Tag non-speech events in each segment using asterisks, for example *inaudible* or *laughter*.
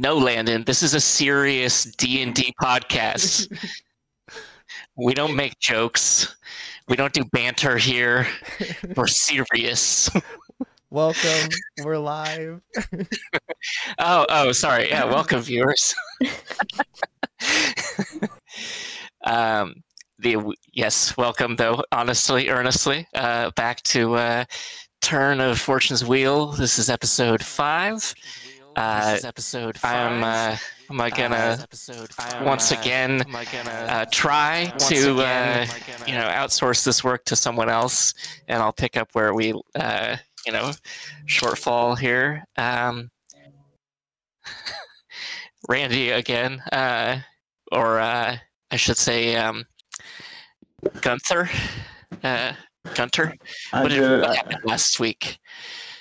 No, Landon, this is a serious D and D podcast. *laughs* we don't make jokes. We don't do banter here. We're *laughs* serious. Welcome. We're live. *laughs* oh, oh, sorry. Yeah, welcome, viewers. um, the yes, welcome though. Honestly, earnestly, uh, back to uh, Turn of Fortune's Wheel. This is episode five. Uh, this is episode five. I'm, uh, am I gonna uh, once again uh, try to uh, you know outsource this work to someone else, and I'll pick up where we uh, you know shortfall here. Um, *laughs* Randy again, uh, or uh, I should say um, Gunther. Uh, Gunter, what did did- what happened last week?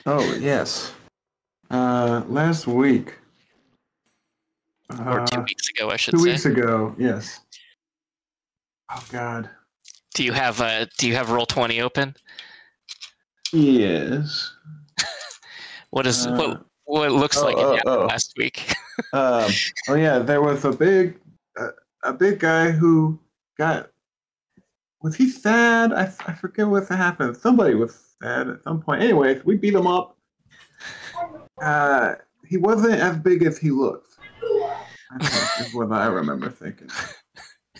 Oh yes. Uh, last week. Or two Uh, weeks ago, I should two say. weeks ago. Yes. Oh God. Do you have uh, Do you have Roll20 open? Yes. *laughs* What is Uh, what what it looks oh, like it oh, oh. last week? *laughs* Um, oh yeah, there was a big, uh, a big guy who got. Was he sad? I, I forget what happened. Somebody was sad at some point. Anyways, we beat him up. Uh, he wasn't as big as he looked. Is what I remember thinking.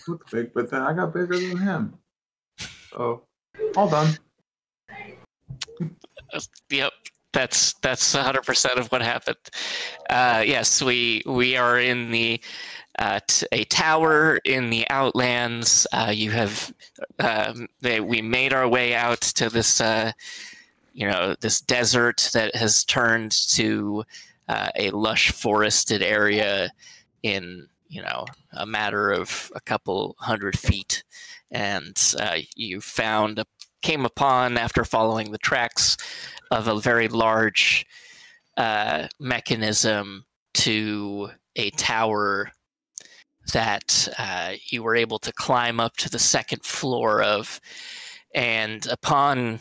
He big, but then I got bigger than him. So, all done. *laughs* Yep, that's that's hundred percent of what happened. Uh, yes, we we are in the uh, t- a tower in the Outlands. Uh, you have um, they, we made our way out to this uh, you know this desert that has turned to uh, a lush forested area in you know a matter of a couple hundred feet, and uh, you found came upon after following the tracks of a very large uh, mechanism to a tower that uh, you were able to climb up to the second floor of. And upon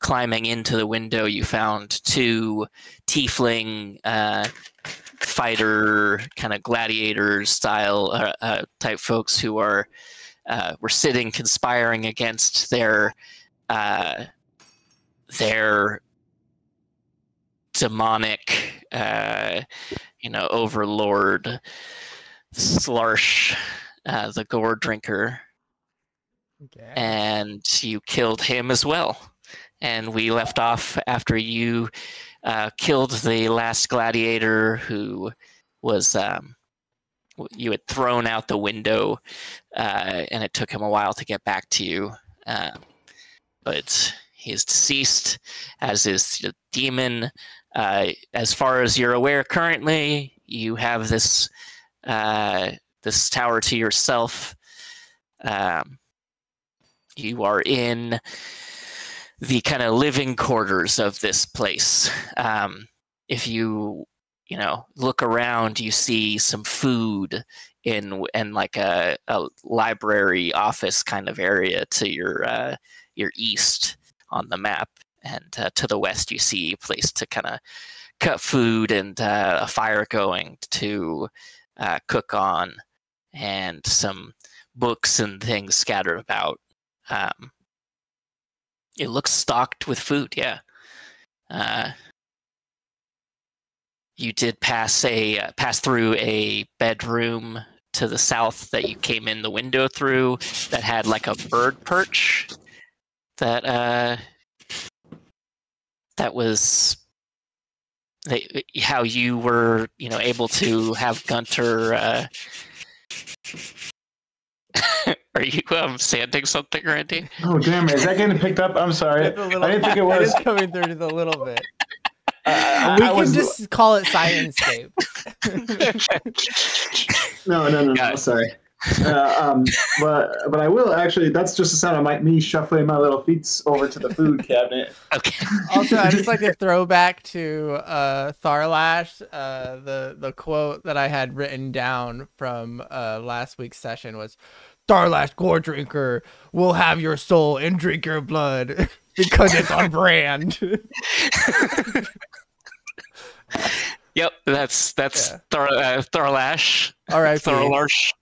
climbing into the window, you found two tiefling uh, fighter, kind of gladiator style uh, uh, type folks who are uh, were sitting conspiring against their uh, their demonic, uh, you know, overlord Slarsh, uh, the gore drinker, Okay. and you killed him as well. And we left off after you uh, killed the last gladiator who was um, you had thrown out the window, uh, and it took him a while to get back to you. Uh, but he is deceased, as is the demon. Uh, as far as you're aware, currently you have this uh, this tower to yourself. Um, you are in the kind of living quarters of this place. Um, if you you know look around, you see some food in in like a, a library office kind of area to your uh, your east on the map, and uh, to the west you see a place to kind of cut food and uh, a fire going to uh, cook on, and some books and things scattered about. Um, it looks stocked with food, yeah. Uh, you did pass a uh, pass through a bedroom to the south that you came in the window through that had like a bird perch that uh that was that, how you were you know able to have Gunter uh *laughs* are you um sanding something Randy Oh damn it! Is that getting picked up? I'm sorry. It's a little- I didn't think *laughs* it was. is coming through just a little bit. I- I- we I can was- just call it Syrinscape. *laughs* No, no, no, no. Sorry. Uh, um, but but I will actually. That's just the sound of my, me shuffling my little feet over to the food *laughs* cabinet. Okay. Also, I just like to throw back to uh, Tharlash. Uh, the the quote that I had written down from uh, last week's session was, "Tharlash Gore Drinker will have your soul and drink your blood *laughs* because it's on brand." *laughs* Yep, that's that's Yeah. Thor, uh, Thorlash, All right, Thorlarsh,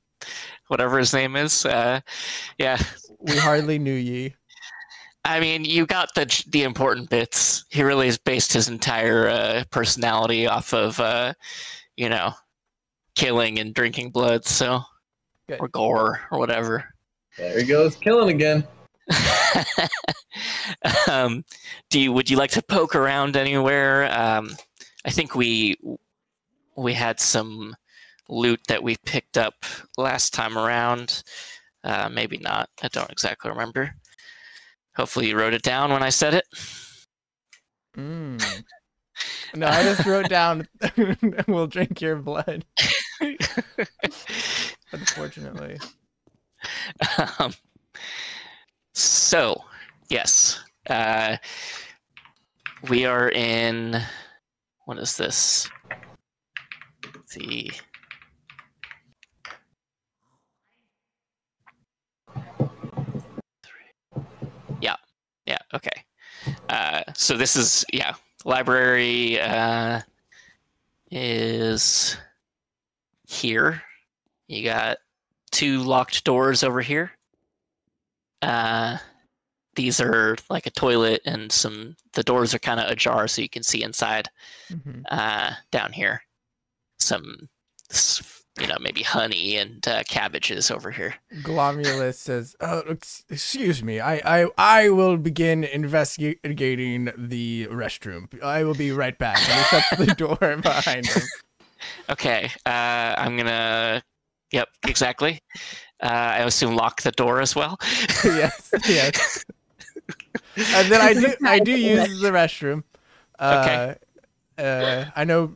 whatever his name is. Uh, yeah, we hardly knew ye. I mean, you got the the important bits. He really has based his entire uh, personality off of, uh, you know, killing and drinking blood. So, Good. or gore or whatever. There he goes, killing again. *laughs* um, do you would you like to poke around anywhere? Um, I think we we had some loot that we picked up last time around. Uh, maybe not. I don't exactly remember. Hopefully, you wrote it down when I said it. Mm. *laughs* No, I just wrote down, *laughs* "We'll drink your blood." Unfortunately. *laughs* um, so, yes, uh, we are in. What is this? The yeah, yeah, okay. Uh, so this is yeah, library uh, is here. You got two locked doors over here. Uh, these are like a toilet and some. The doors are kind of ajar, so you can see inside. Mhm. Uh, down here, some, you know, maybe honey and uh, cabbages over here. Glomulus says, "Oh, excuse me. I, I, I will begin investigating the restroom. I will be right back." And he shuts the door *laughs* behind him. *laughs* Okay, uh, I'm gonna. Yep, exactly. Uh, I assume lock the door as well. *laughs* yes, yes. *laughs* And then I do, I do *laughs* use the restroom. Uh, Okay. Uh, I know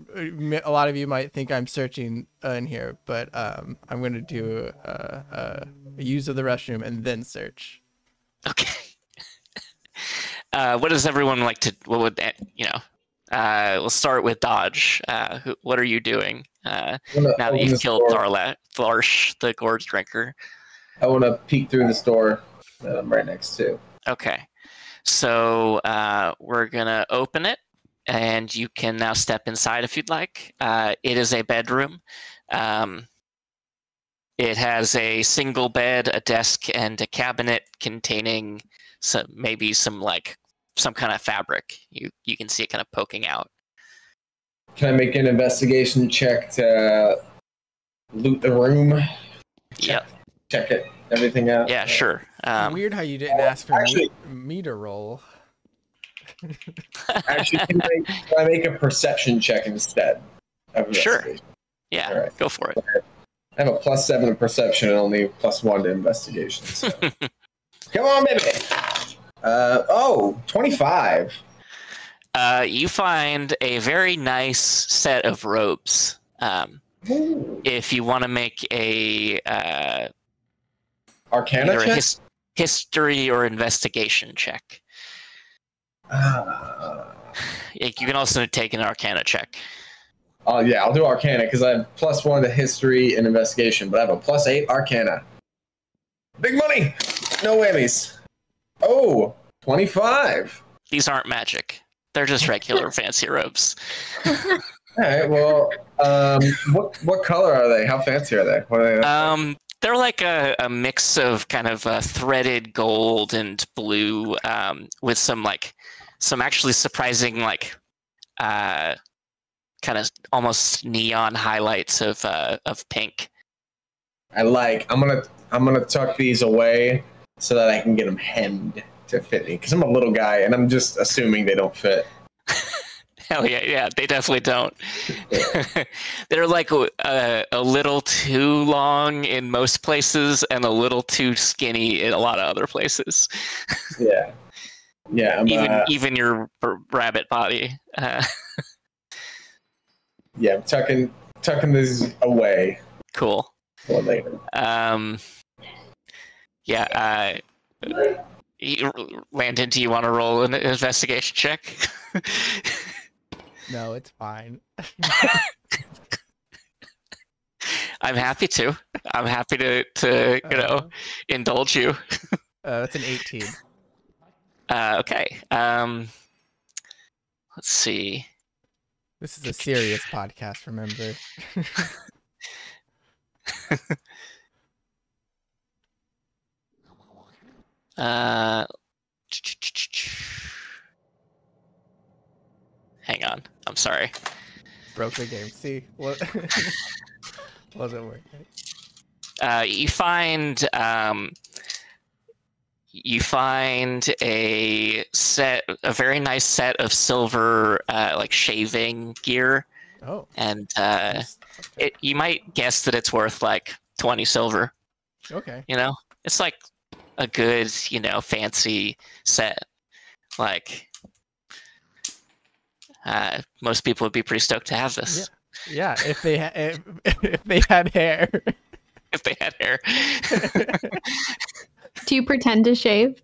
a lot of you might think I'm searching uh, in here, but um, I'm going to do uh, uh, a use of the restroom and then search. Okay. Uh, what does everyone like to? What would that- you know? Uh, we'll start with Dodge. Uh, who, what are you doing uh, gonna now that you've killed. Tharla, Tharsh, the Gorge Drinker? I want to peek through the door that I'm right next to. Okay. So uh, we're gonna open it, and you can now step inside if you'd like. Uh, it is a bedroom. Um, it has a single bed, a desk, and a cabinet containing some maybe some like some kind of fabric. You you can see it kind of poking out. Can I make an investigation check to loot the room? Yep. Check it, everything out. Yeah. Sure. Um, Weird how you didn't ask for actually- me, me to roll. *laughs* Actually, can I, can I make a perception check instead? Of Sure. yeah. Alright. Go for it. I have a plus seven in perception and only plus one to investigation. So. *laughs* Come on, baby. Uh, oh, 25. Uh, you find a very nice set of robes. Um, if you want to make a uh, Arcana check? his- history or investigation check. Like, You can also take an arcana check. Oh yeah, I'll do Arcana because I have plus one to history and investigation, but I have a plus eight Arcana. Big money, no whammies. Oh, 25. These aren't magic. They're just *laughs* regular fancy robes. All right, well, um, what what color are they? How fancy are they? What are they? Um, they're like a, a mix of kind of uh, threaded gold and blue, um, with some like some actually surprising like uh, kind of almost neon highlights of uh, of pink. I like. I'm gonna I'm gonna tuck these away so that I can get them hemmed to fit me because I'm a little guy and I'm just assuming they don't fit. *laughs* Hell yeah, yeah, they definitely don't. *laughs* They're like a, a little too long in most places and a little too skinny in a lot of other places. *laughs* Yeah, yeah. I'm, even uh, even your rabbit body. Uh, yeah, I'm tucking tucking these away. cool. Or later. Um, yeah. Uh, Landon, do you want to roll an investigation check? No, it's fine. *laughs* I'm happy to. I'm happy to to you know indulge you. Uh, that's an 18. *laughs* Uh, okay. Um, let's see. This is a serious podcast, remember? *laughs* Uh, hang on. I'm sorry. Broke the game. See? What? *laughs* Wasn't working. Uh, you find um, you find a set, a very nice set of silver, uh, like shaving gear, Oh. and uh, nice. Okay. it, you might guess that it's worth like twenty silver. okay. You know, it's like a good, you know, fancy set. Like, uh, most people would be pretty stoked to have this Yeah, if they ha- if, *laughs* if they had hair. *laughs* if they had hair. *laughs* Do you pretend to shave?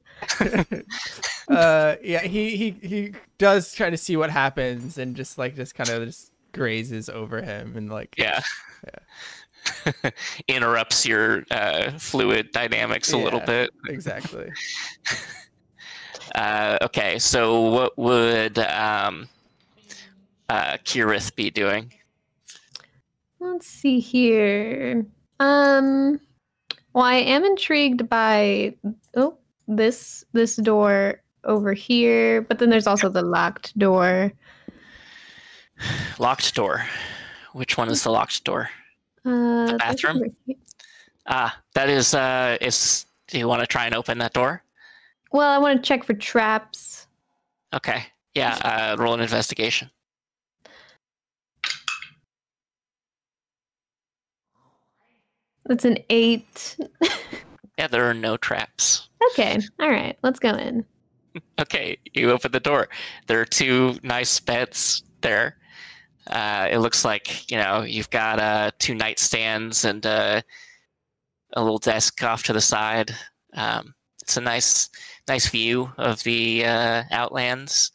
uh yeah, he he he does try to see what happens and just like just kind of just grazes over him and like yeah. *laughs* Interrupts your uh, fluid dynamics a little bit. exactly. *laughs* Uh, okay, so what would um, uh, Kirith be doing? Let's see here. Um well I am intrigued by oh this this door over here, but then there's also the locked door. *sighs* Locked door. Which one is the locked door? Uh there's bathroom? Ah, that is. Uh, is. Do you want to try and open that door? Well, I want to check for traps. Okay. Yeah. Uh, roll an investigation. That's an eight. *laughs* Yeah, there are no traps. okay, all right, let's go in. *laughs* Okay, you open the door. There are two nice beds there. Uh, it looks like you know you've got uh, two nightstands and uh, a little desk off to the side. Um, it's a nice, nice view of the uh, Outlands.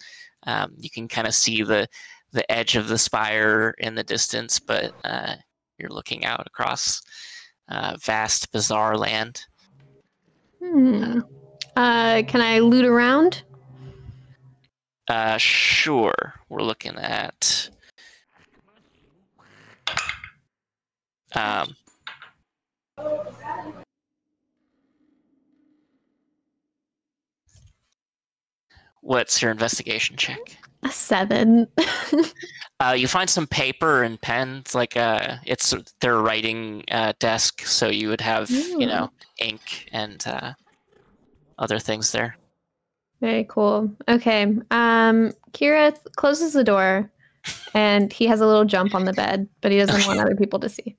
Um, you can kind of see the the edge of the spire in the distance, but uh, you're looking out across uh, vast, bizarre land. Hmm. Uh, can I loot around? Uh, sure. We're looking at. Um, what's your investigation check? A seven. *laughs* Uh, you find some paper and pens, like uh, it's their writing uh, desk, so you would have you know ink and uh, other things there. Very cool. Okay. Um, Kira closes the door, and he has a little jump on the bed, but he doesn't want *laughs* other people to see.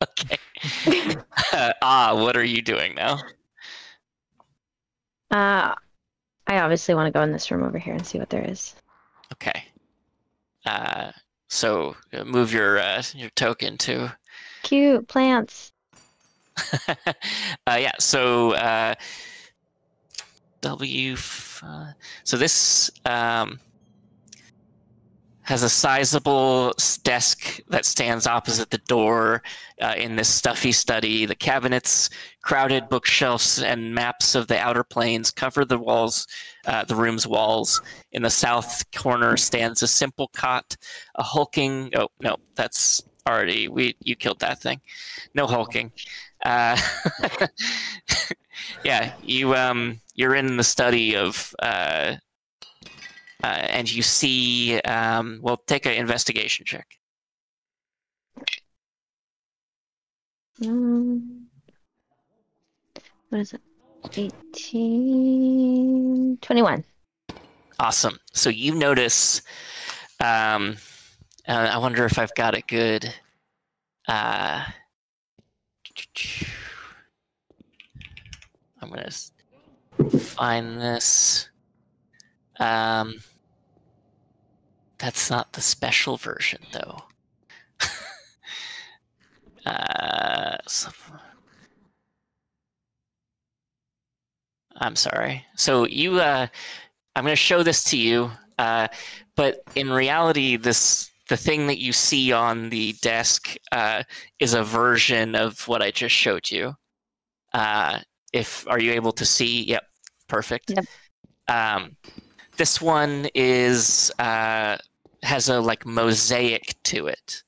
*laughs* Okay. *laughs* ah, what are you doing now? Uh, I obviously want to go in this room over here and see what there is. Okay. Uh, so uh, move your uh, your token to. Cute plants. *laughs* uh, yeah. So uh, W. uh, So this um, has a sizable desk that stands opposite the door uh, in this stuffy study. The cabinets, crowded bookshelves, and maps of the outer planes cover the walls, uh, the room's walls. In the south corner stands a simple cot, a hulking. Oh no, that's already we. You killed that thing. No hulking. Uh, *laughs* yeah, you um, you're in the study of. Uh, and you see, um, well, take an investigation check. Um, what is it? 18, 21. Awesome. So you notice. Um, uh, I wonder if I've got it good. Uh, I'm gonna find this. Um, that's not the special version, though. *laughs* uh, So- I'm sorry. So you, uh, I'm going to show this to you, uh, but in reality, this the thing that you see on the desk uh, is a version of what I just showed you. Uh, if are you able to see? Yep, perfect. Yep. Um, this one is uh, has a like mosaic to it.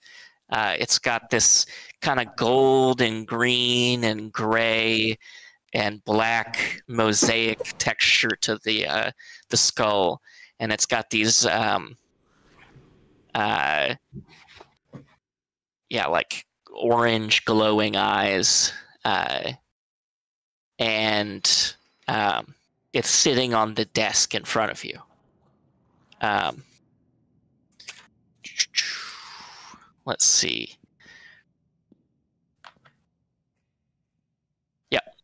Uh, it's got this kind of gold and green and gray and black mosaic texture to the uh, the skull, and it's got these um, uh, yeah, like orange glowing eyes, uh, and um, it's sitting on the desk in front of you. Um, let's see. Yep.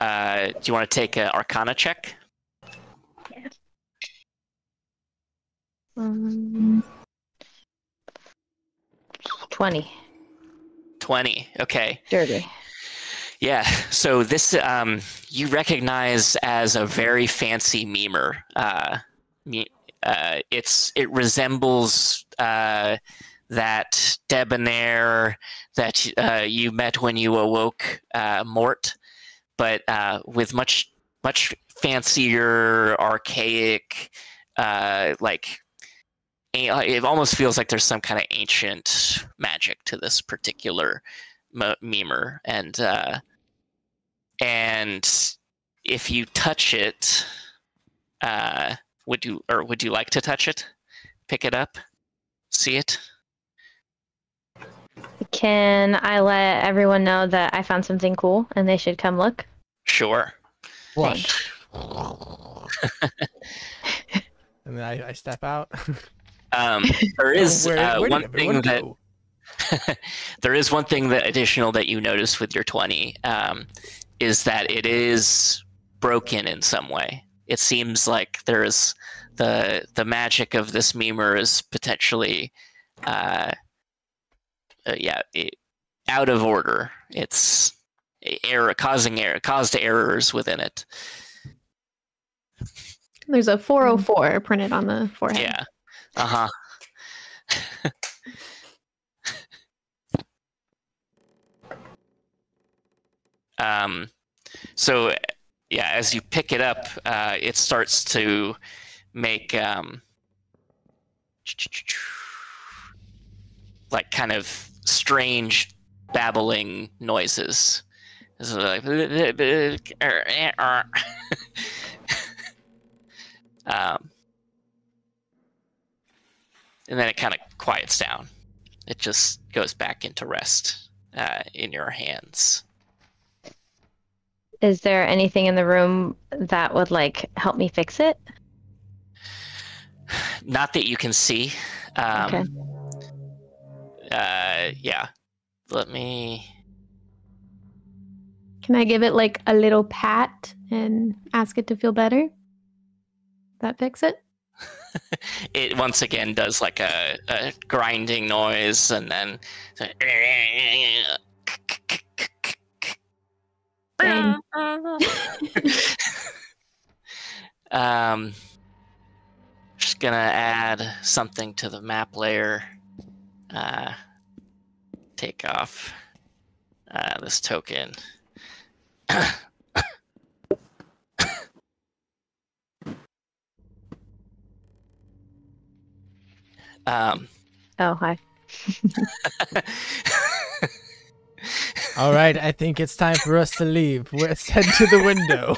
Uh, do you want to take an Arcana check? Um, 20. 20. Okay. Dirty. Yeah. So this um, you recognize as a very fancy mimir. Uh, me- uh, it's it resembles uh, that debonair that uh, you met when you awoke uh, Mort, but uh, with much much fancier, archaic, uh, like it almost feels like there's some kind of ancient magic to this particular mimir, and and if you touch it, would you or would you like to touch it? Pick it up, see it. Can I let everyone know that I found something cool and they should come look? Sure. Thanks. *laughs* and then I, I step out. *laughs* Um, there is Where- uh, where one thing that *laughs* there is one thing that additional that you notice with your 20 um, is that it is broken in some way it seems like there's the the magic of this mimir is potentially uh, uh, yeah it, out of order. It's error causing error caused errors within it. There's a 404 printed on the forehead. yeah. Uh-huh. *laughs* Um so yeah as you pick it up uh it starts to make um like kind of strange babbling noises like *laughs* um and then it kind of quiets down. It just goes back into rest uh, in your hands. Is there anything in the room that would like help me fix it? Not that you can see. Um, Okay. Uh, yeah. Let me. Can I give it like a little pat and ask it to feel better? That fix it? *laughs* It once again does like a, a grinding noise, and then. Dang. *laughs* um, just gonna add something to the map layer. Uh, take off uh, this token. *coughs* um, Oh, hi. *laughs* All right, I think it's time for us to leave. Let's head to the window.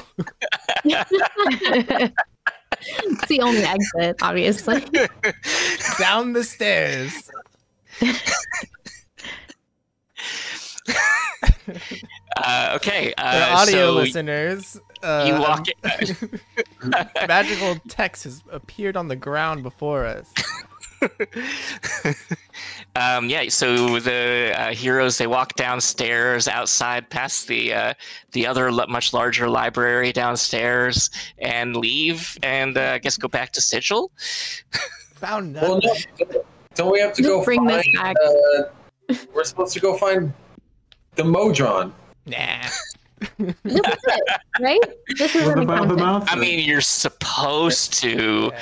It's the only exit, obviously. *laughs* Down the stairs. uh, okay. For Uh, audio so listeners, uh, you walk. *laughs* magical text has appeared on the ground before us. *laughs* um, yeah, so the uh, heroes they walk downstairs outside past the uh, the other much larger library downstairs and leave and uh, I guess go back to Sigil. Found Well, nothing. no, don't we have to go Bring find? this back. Uh, we're supposed to go find the Modron. Nah. This is it, right? This is What about the mouth? I mean, you're supposed to, Yeah.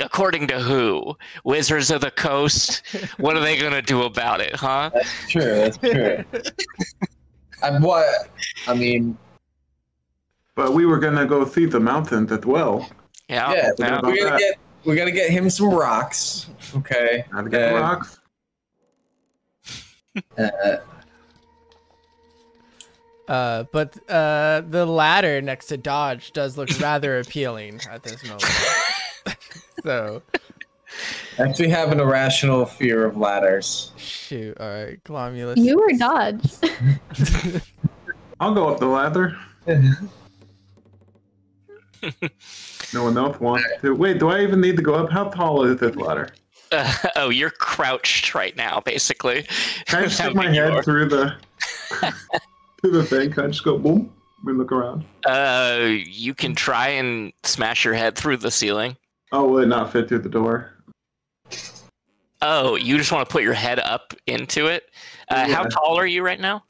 According to who? Wizards of the Coast? What are they gonna do about it, huh? That's true. That's true. *laughs* I what? I mean, but we were gonna go see the mountains as well. Yeah. yeah, yeah. we gotta get we gotta get him some rocks. Okay. How to get Uh, rocks. Uh, Uh, but uh, the ladder next to Dodge does look rather appealing at this moment. *laughs* *laughs* so I actually have an irrational fear of ladders. shoot. All right, Glomulus. You were Dodge. *laughs* I'll go up the ladder. *laughs* No one else wants to. Wait, do I even need to go up? How tall is this ladder? Uh, oh, you're crouched right now, basically. Can I just How stick my big you head are. through the through the thing? Can I just go boom and look around? Uh, you can try and smash your head through the ceiling. Oh, will it not fit through the door? Oh, you just want to put your head up into it. Uh, How tall are you right now?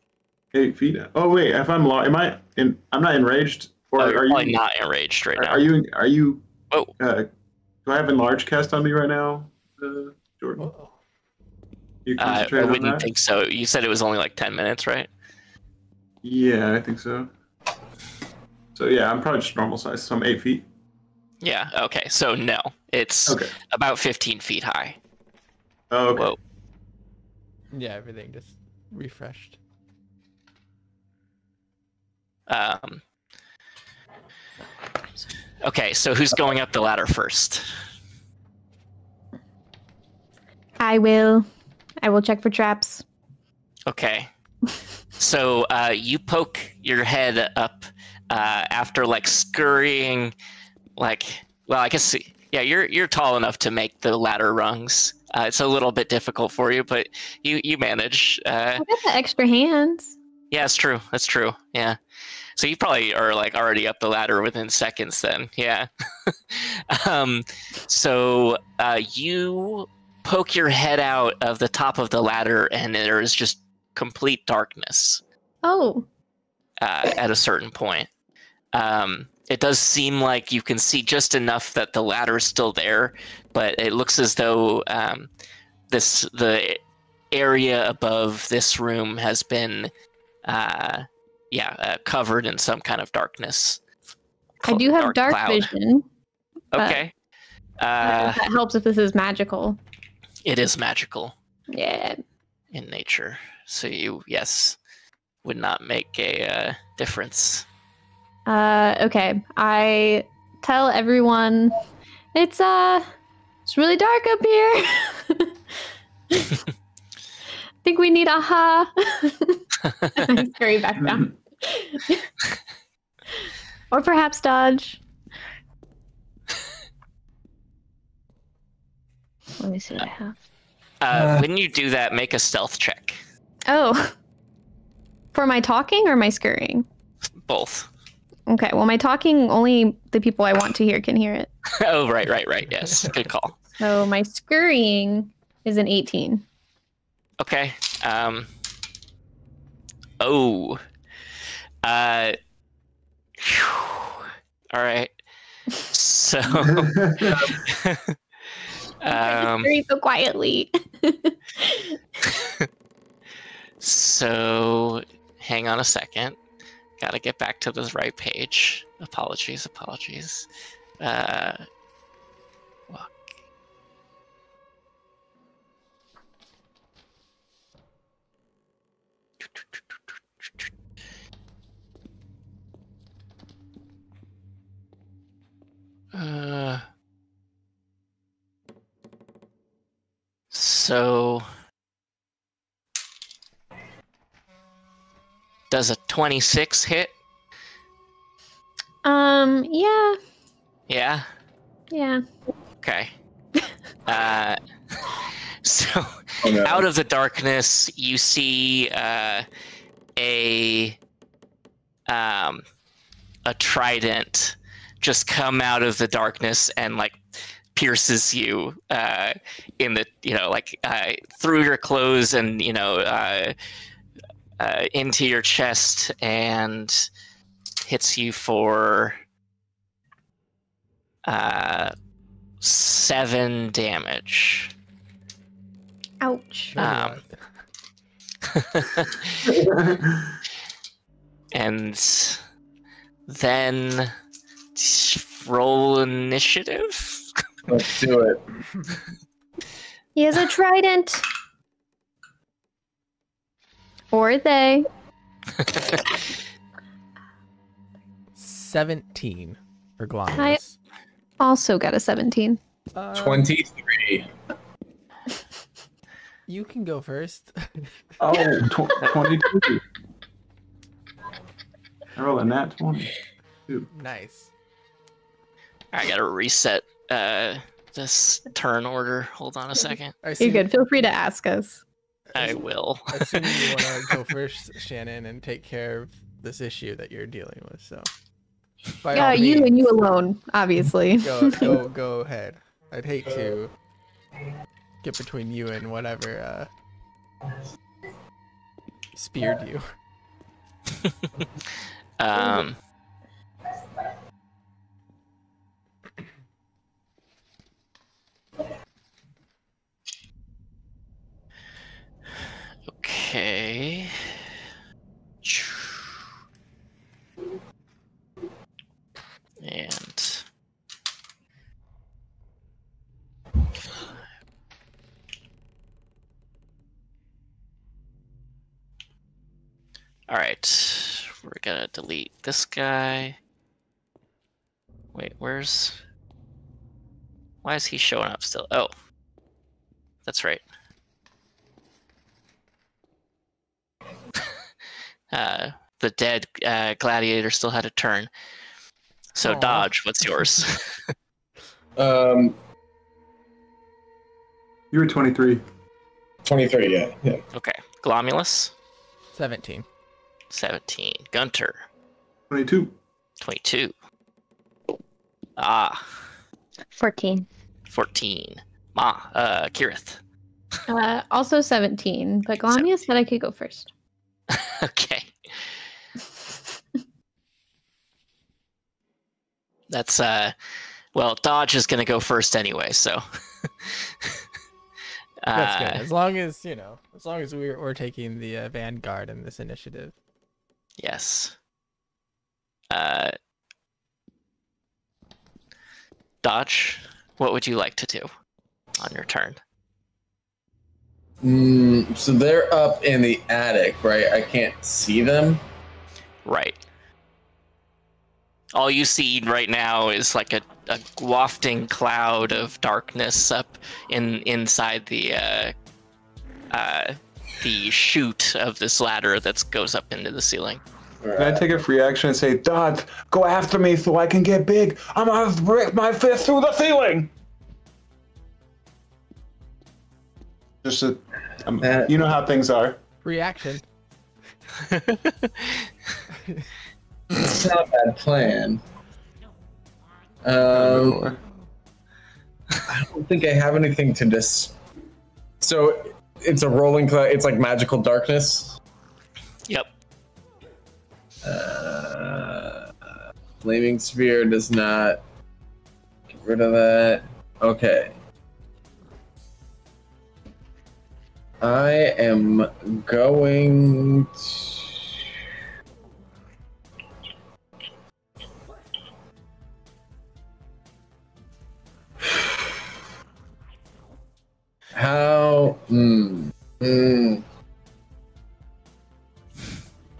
Eight feet. Oh wait, if I'm lo- am I in? I'm not enraged. Or Oh, you're are probably you? not enraged right Are, now. are you? Are you? Oh. Uh, do I have enlarged cast on me right now, uh, Jordan? Whoa. You Uh, I wouldn't that? think so. You said it was only like 10 minutes, right? Yeah, I think so. So yeah, I'm probably just normal size. So I'm eight feet. Yeah, okay. So, no, it's Okay. about 15 feet high. Oh, okay. Whoa. Yeah, everything just refreshed. Um, okay, so who's going up the ladder first? I will. I will check for traps. Okay. So uh, you poke your head up uh, after like scurrying, like well, I guess yeah, you're you're tall enough to make the ladder rungs. Uh, it's a little bit difficult for you, but you you manage. Uh, I got the extra hands. yeah, it's true. That's true. Yeah. So you probably are like already up the ladder within seconds. Then yeah. *laughs* um, so uh, you poke your head out of the top of the ladder, and there is just complete darkness Oh, uh, at a certain point. Um, it does seem like you can see just enough that the ladder is still there, but it looks as though um, this the area above this room has been, uh, yeah, uh, covered in some kind of darkness. I do have dark, cloud. vision. Okay. I don't know Uh, that helps if this is magical. it is magical Yeah. in nature, so you yes would not make a uh, difference. Uh, okay. I tell everyone it's uh it's really dark up here. I *laughs* *laughs* think we need a ha. *laughs* I scurry back down. or perhaps dodge. Let me see what I have. Uh, Uh. when you do that, make a stealth check. Oh. For my talking or my scurrying? Both. Okay, well my talking only the people I want to hear can hear it. *laughs* oh, right, right, right. Yes, good call. So my scurrying is an 18. Okay. Um. Oh. Uh. phew. All right. So. *laughs* *laughs* um. Scurry so quietly. So. Hang on a second. Got to get back to the right page. Apologies. Apologies. Uh. Walk. Uh, so does a 26 hit? um, yeah, Yeah. yeah. Okay. *laughs* uh, *laughs* so Oh, no. out of the darkness, you see uh, a um, a trident just come out of the darkness and like pierces you uh, in the you know like uh, through your clothes and you know uh, uh, into your chest and hits you for uh, seven damage. Ouch. Um, *laughs* and then roll initiative. Let's do it. He has a trident. Or they. 17 for Glomulus. Also got a 17. Um, 23. *laughs* You can go first. Oh, tw- 22. I rolled a nat 20. nice. I gotta reset uh, this turn order. Hold on a second. I You're assume- good. Feel free to ask us. I will. Assuming you want to go *laughs* first, Shannon, and take care of this issue that you're dealing with. So, by Yeah, all you and you alone, obviously. Go, go, *laughs* go ahead. I'd hate to get between you and whatever uh, speared you. *laughs* Um, okay. And all right, we're gonna delete this guy. Wait, where's? Why is he showing up still? Oh, that's right. Uh, the dead uh, gladiator still had a turn. So Aw. dodge. What's yours? *laughs* Um, You were 23. 23, yeah. yeah. okay, Glomulus, 17. seventeen. Gunter, 22. twenty-two. Ah, 14. 14. Ma, uh, Kirith. Uh, also 17, but Glomia said I could go first. *laughs* okay. That's uh well, Dodge is gonna go first anyway, so *laughs* That's uh, good. As long as you know, as long as we're we're taking the uh, vanguard in this initiative. yes. Uh Dodge, what would you like to do on your turn? Mm, so they're up in the attic, right? I can't see them. Right. All you see right now is like a, a wafting cloud of darkness up in inside the uh, uh, the chute of this ladder that goes up into the ceiling. Can I take a free action and say, Dodge, go after me so I can get big? I'm gonna break my fist through the ceiling! Just a, um, Uh, you know how things are. Reaction. *laughs* *laughs* It's not a bad plan. Um, I don't think I have anything to dis. So it's a rolling. Cl- it's like magical darkness. Yep. Uh, flaming sphere does not get rid of that. Okay. I am going. To... How? Hmm. Hmm.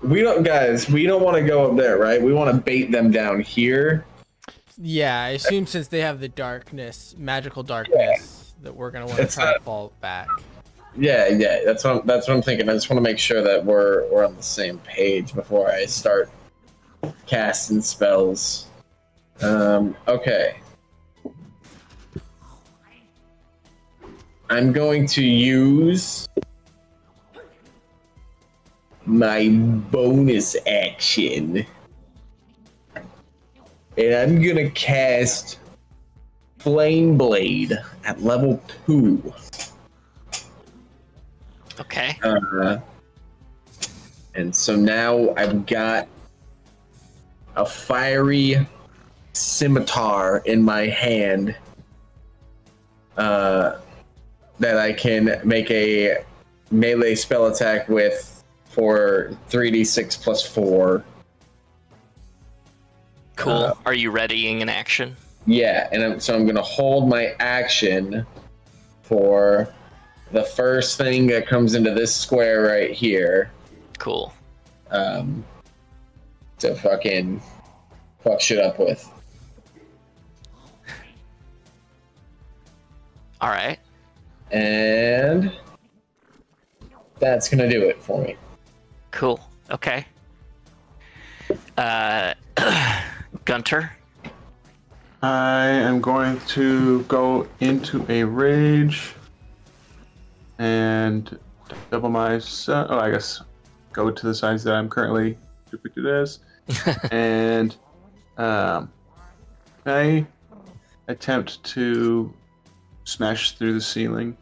We don't, guys. We don't want to go up there, right? We want to bait them down here. Yeah, I assume since they have the darkness, magical darkness, that we're gonna want to It's try not- to fall back. Yeah, yeah. That's what I'm, that's what I'm thinking. I just want to make sure that we're we're on the same page before I start casting spells. Um. Okay. I'm going to use my bonus action. And I'm gonna cast Flame Blade at level two. Okay. Uh, And so now I've got a fiery scimitar in my hand uh, that I can make a melee spell attack with for 3d6 plus 4. Cool. Uh, Are you readying an action? Yeah, and I'm, so I'm going to hold my action for the first thing that comes into this square right here Cool. um, to fucking fuck shit up with. All right. And that's going to do it for me. Cool. Okay. Uh, *clears throat* Gunter. I am going to go into a rage and double my. se- Oh, I guess go to the size that I'm currently depicted as, *laughs* and um, I attempt to smash through the ceiling.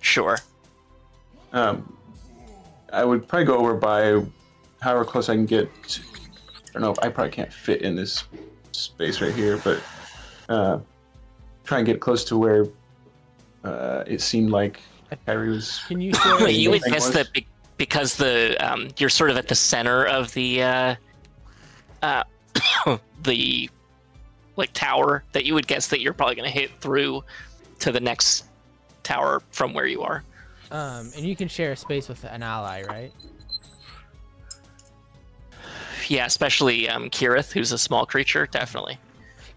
Sure. Um, I would probably go over by however close I can get. To, I don't know. I probably can't fit in this space right here, but uh, try and get close to where uh, it seemed like Kyrie was. Can you? Wait, you would guess was- that be- because the um, you're sort of at the center of the uh, uh, *coughs* the like tower that you would guess that you're probably going to hit through to the next tower from where you are. Um, and you can share a space with an ally, right? Yeah, especially um, Kirith, who's a small creature, definitely.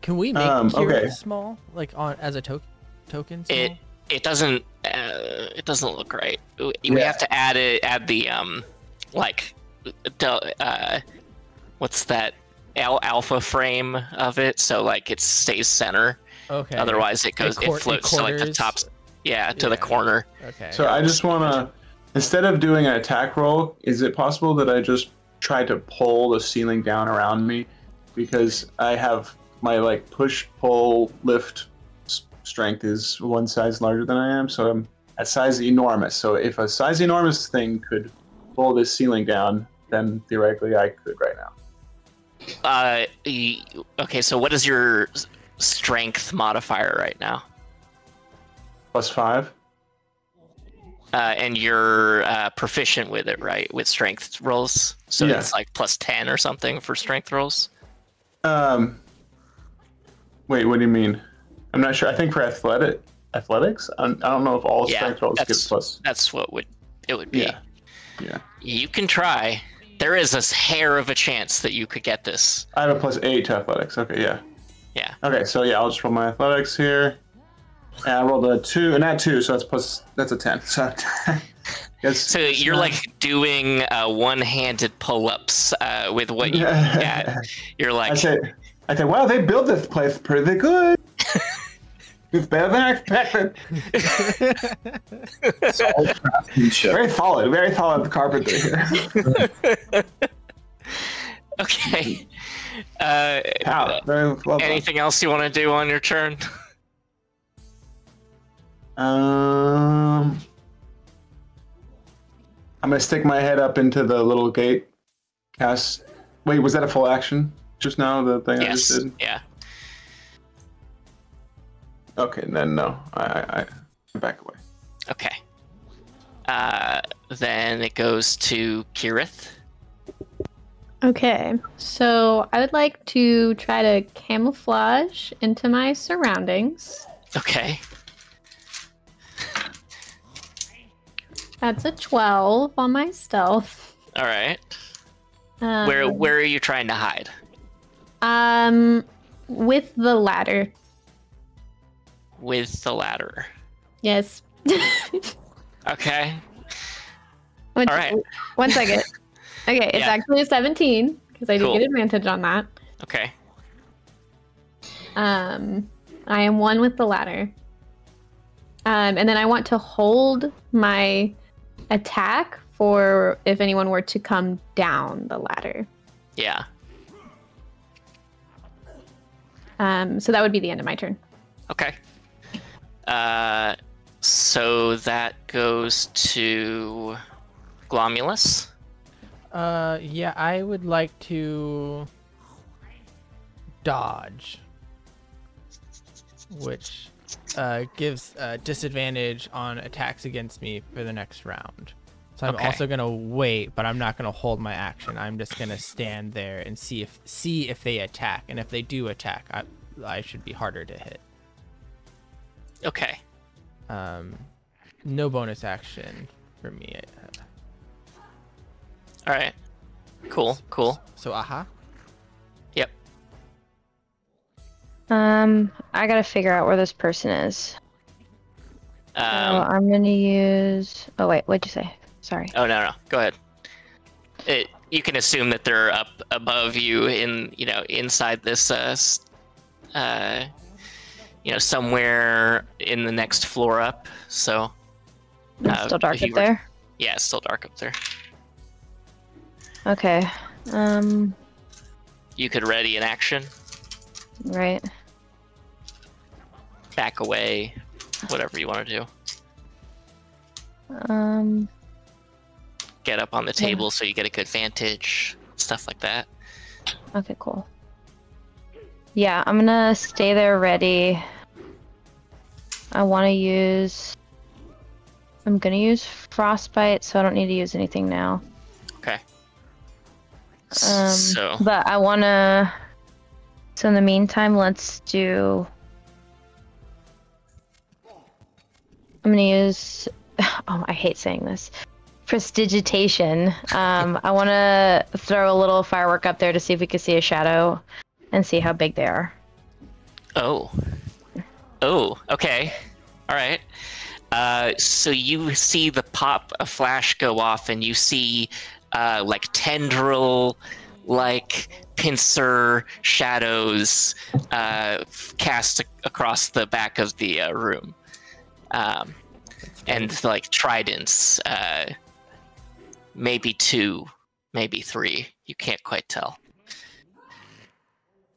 Can we make Um, Kira okay. small, like on as a to- token? Small? It it doesn't uh, it doesn't look right. We we Yeah. have to add it add the um like the uh what's that Al- alpha frame of it so like it stays center. okay. Otherwise it goes It it, quar- it floats to like the quarters. top yeah to the corner. Okay. So I just want to, instead of doing an attack roll, is it possible that I just try to pull the ceiling down around me? Because I have my like push, pull, lift s- strength is one size larger than I am, so I'm a size enormous. So if a size enormous thing could pull this ceiling down, then theoretically I could right now. Uh okay, so what is your strength modifier right now? Plus five. Uh, and you're uh, proficient with it, right? With strength rolls, so Yeah. it's like plus ten or something for strength rolls. Um. Wait, what do you mean? I'm not sure. I think for athletic athletics, I'm, I don't know if all Yeah, strength rolls get that's- plus. That's what would it would be. Yeah. Yeah. You can try. There is a hair of a chance that you could get this. I have a plus eight to athletics. Okay, yeah. Yeah. Okay, so yeah, I'll just roll my athletics here. And I rolled a two, and that two, so that's plus. That's a ten. *laughs* So. yes. So you're like doing uh, one-handed pull-ups uh, with what you got. *laughs* You're like, I like, said, I said, wow, they built this place pretty good. *laughs* it's better than I expected. Very solid, very solid carpentry here. okay. Uh, Wow, very well anything else you want to do on your turn? Um, I'm gonna stick my head up into the little gate. Cast. Wait, was that a full action just now? The thing I just did. Yeah. Okay, then no, I, I, I back away. Okay. Uh, then it goes to Kirith. Okay, so I would like to try to camouflage into my surroundings. Okay. That's a 12 on my stealth. All right. Um, Where where are you trying to hide? Um, with the ladder. With the ladder. Yes. *laughs* Okay. One- All right. *laughs* One second. Okay, it's Yeah. actually a 17 because I Cool. did get advantage on that. Okay. Um, I am one with the ladder. Um, and then I want to hold my attack for if anyone were to come down the ladder. Yeah. Um, so that would be the end of my turn. Okay. Uh, so that goes to Glomulus. Uh, yeah, I would like to dodge, which uh, gives uh, disadvantage on attacks against me for the next round. So I'm Okay. also gonna wait, but I'm not gonna hold my action. I'm just gonna stand there and see if see if they attack, and if they do attack, I I should be harder to hit. Okay. Um, no bonus action for me. All right. Cool. Cool. So aha. Yep. Um, I gotta figure out where this person is. so Um, I'm gonna use. Oh wait, what'd you say? Sorry. oh no, no. Go ahead. It, you can assume that they're up above you in you know inside this uh, uh you know somewhere in the next floor up. So It's uh, still dark up were- there. yeah, it's still dark up there. Okay. Um. You could ready an action, Right. Back away, whatever you want to do. Um. Get up on the Yeah. table so you get a good vantage, stuff like that. Okay. Cool. Yeah, I'm gonna stay there ready. I want to use. I'm gonna use frostbite, so I don't need to use anything now. Okay. Um, so But I want to. So in the meantime, let's do. I'm gonna use. *laughs* Oh, I hate saying this. Prestidigitation. Um, I want to throw a little firework up there to see if we can see a shadow, and see how big they are. Oh. Oh, okay. All right. Uh, so you see the pop a flash go off, and you see uh, like tendril, like pincer shadows uh, cast across the back of the uh, room, um, and like tridents. Uh, maybe two, maybe three. You can't quite tell.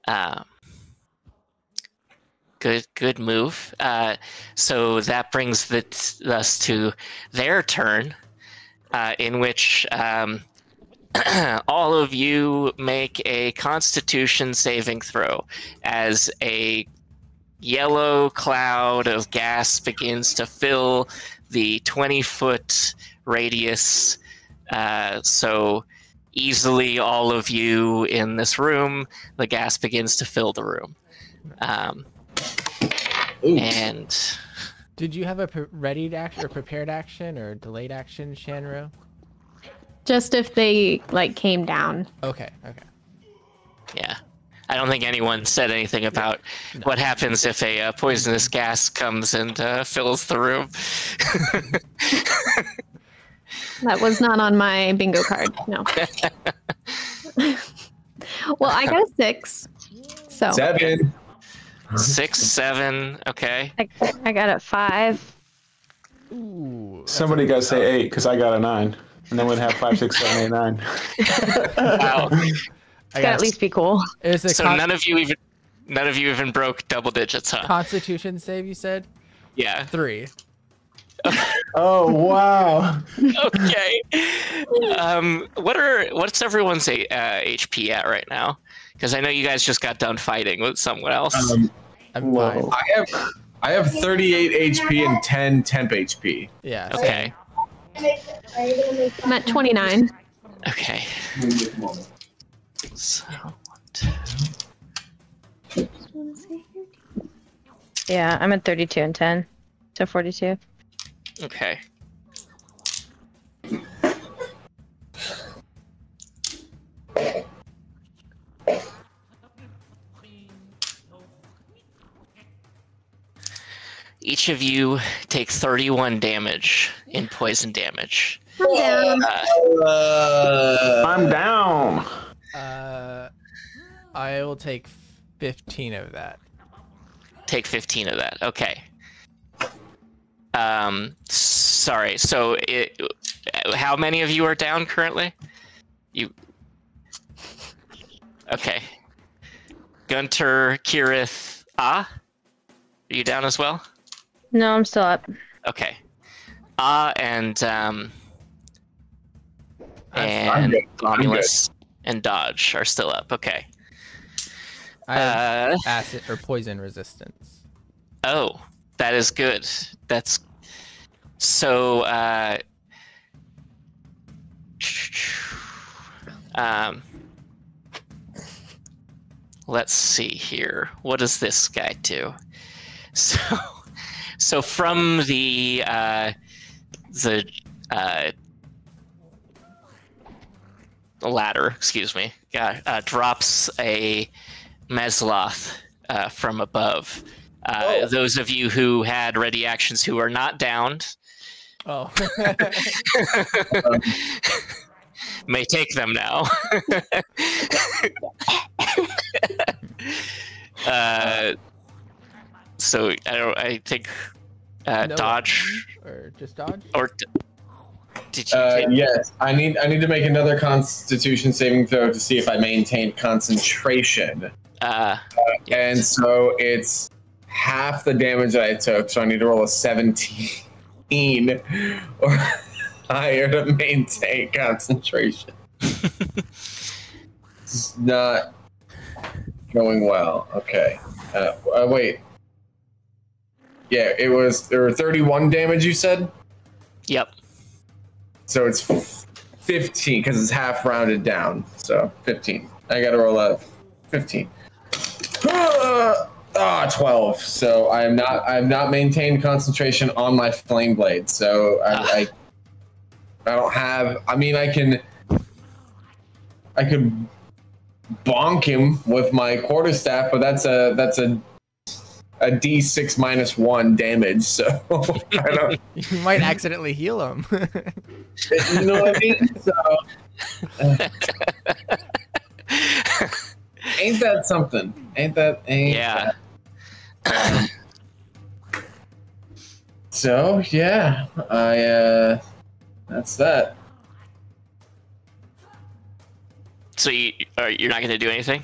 Um, good good move uh, so that brings the, us to their turn uh, in which um, *clears throat* all of you make a constitution saving throw as a yellow cloud of gas begins to fill the 20 foot radius uh, so easily all of you in this room the gas begins to fill the room um, and Did you have a pre- readied action or prepared action or delayed action, Shanro? Just if they like came down. Okay, okay. yeah, I don't think anyone said anything about what happens if a uh, poisonous gas comes and uh, fills the room. That was not on my bingo card. No. *laughs* well, I got a six. So Seven. Six, seven, okay. I, I got a five. Ooh. Somebody got to say eight because I got a nine, and then we'd have five, six, seven, eight, nine. *laughs* Wow. I Gotta at least be cool. It So con- none of you even none of you even broke double digits, huh? Constitution save. You said Yeah. three. *laughs* Oh wow! Okay. Um, what are what's everyone's uh, HP at right now? Because I know you guys just got done fighting with someone else. Um, I'm fine. I have I have 38 HP and 10 temp HP. Yeah. okay. I'm at 29. Okay. So, one, two. Yeah, I'm at 32 and 10. So 42. Okay. Each of you take 31 damage in poison damage. I'm down. Uh, I'm down. Uh, I will take fifteen of that. take 15 of that. Okay. Um, sorry. So, it, how many of you are down currently? You. Okay. Gunter, Kirith, Ah, are you down as well? No, I'm still up. Okay. Ah, and um, I'm- I'm and good. I'm good. Glomulus and Dodge are still up. Okay. I have Uh, acid or poison resistance. oh, that is good. That's so. Uh, um, let's see here. What does this guy do? *laughs* So, so from the uh, the uh, ladder, excuse me, got, uh, drops a Mezzoloth uh, from above. Uh, Oh. Those of you who had ready actions who are not downed Oh. *laughs* may take them now. *laughs* uh, so I don't. I think uh, No dodge or just dodge? or did you? Uh, yes, I need I need to make another Constitution saving throw to see if I maintain concentration, uh, and so it's half the damage that I took. So I need to roll a seventeen *laughs* or higher to maintain concentration. *laughs* it's not going well. Okay. Uh, uh, wait. Yeah, it was there were thirty-one damage. You said. Yep. So it's 15 because it's half rounded down. So 15. I gotta roll a 15. Ah, ah, 12. So I am not. I have not maintained concentration on my flame blade. So I, Ah. I, I don't have. I mean, I can. I could bonk him with my quarterstaff, but that's a that's a a d6 minus one damage. So *laughs* I don't. *laughs* You might accidentally heal him. You know what I mean? So. *laughs* Ain't that something? Ain't that? Ain't Yeah. that- So yeah, I. uh That's that. so you are you're not going to do anything?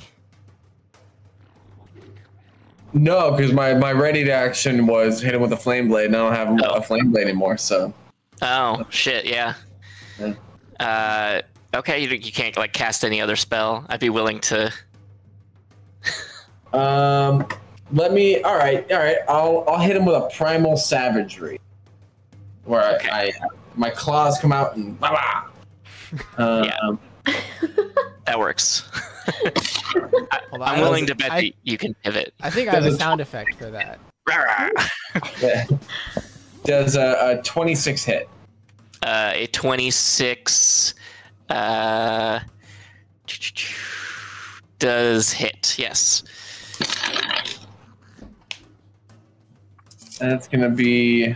No, because my my ready to action was hit him with a flame blade, and I don't have Oh. a flame blade anymore. So Oh shit! Yeah. Yeah. Uh, okay, you you can't like cast any other spell. I'd be willing to. *laughs* um, let me. All right, all right. I'll I'll hit him with a primal savagery, where Okay. I, I my claws come out and. Bah, bah. *laughs* Um, That works. *laughs* *laughs* Hold on, I'm willing was- to bet I, that you can pivot. I think I have a *laughs* sound effect for that. Yeah. Does a, a 26 hit? Uh, a 26 uh, does hit. Yes. That's gonna be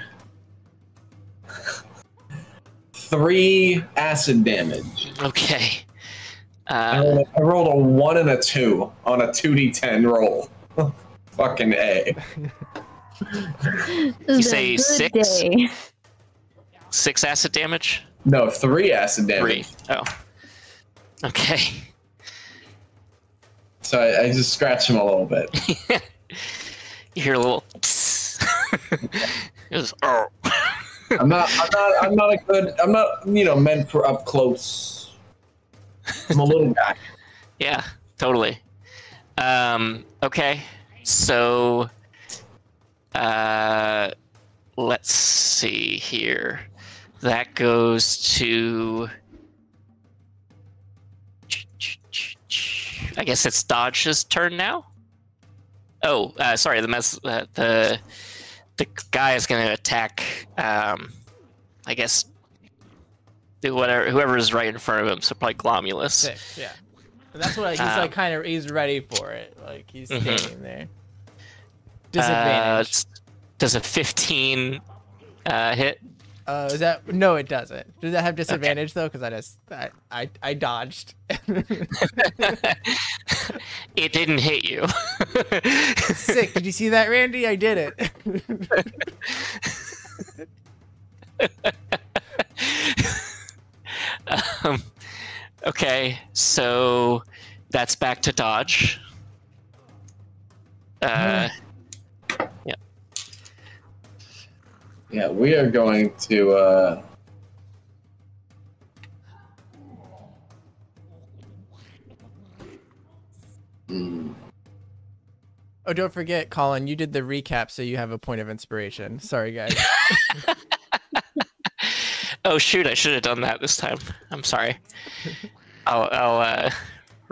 three acid damage. Okay. I Uh, rolled, I rolled a one and a two on a 2d10 roll. *laughs* Fucking A. This is a say six? day. six acid damage. No, three acid damage. Three. Oh. Okay. So I, I just scratched him a little bit. *laughs* you hear a little. *laughs* it was, oh. I'm not. I'm not. I'm not a good. I'm not. You know, meant for up close. I'm a little guy. *laughs* Yeah, totally. Um, okay, so uh, let's see here. That goes to. I guess it's Dodge's turn now. Oh, uh, sorry. The mes- uh, the the guy is going to attack. Um, I guess do whatever whoever is right in front of him. So probably Glomulus. Six, yeah. And that's what he's Um, like. Kind of, he's ready for it. Like he's Mhm. standing there. Uh, Disadvantage. s- does a 15 uh, hit? Uh, is that no? It doesn't. Does that have disadvantage though? Because I just I I, I dodged. *laughs* it didn't hit you. *laughs* Sick. Did you see that, Randy? I did it. *laughs* Um, okay, so that's back to dodge. Uh, hmm. yeah. Yeah, we are going to. Uh... Mm. Oh, don't forget, Colin, you did the recap, so you have a point of inspiration. Sorry, guys. *laughs* oh shoot! I should have done that this time. I'm sorry. I'll, I'll uh,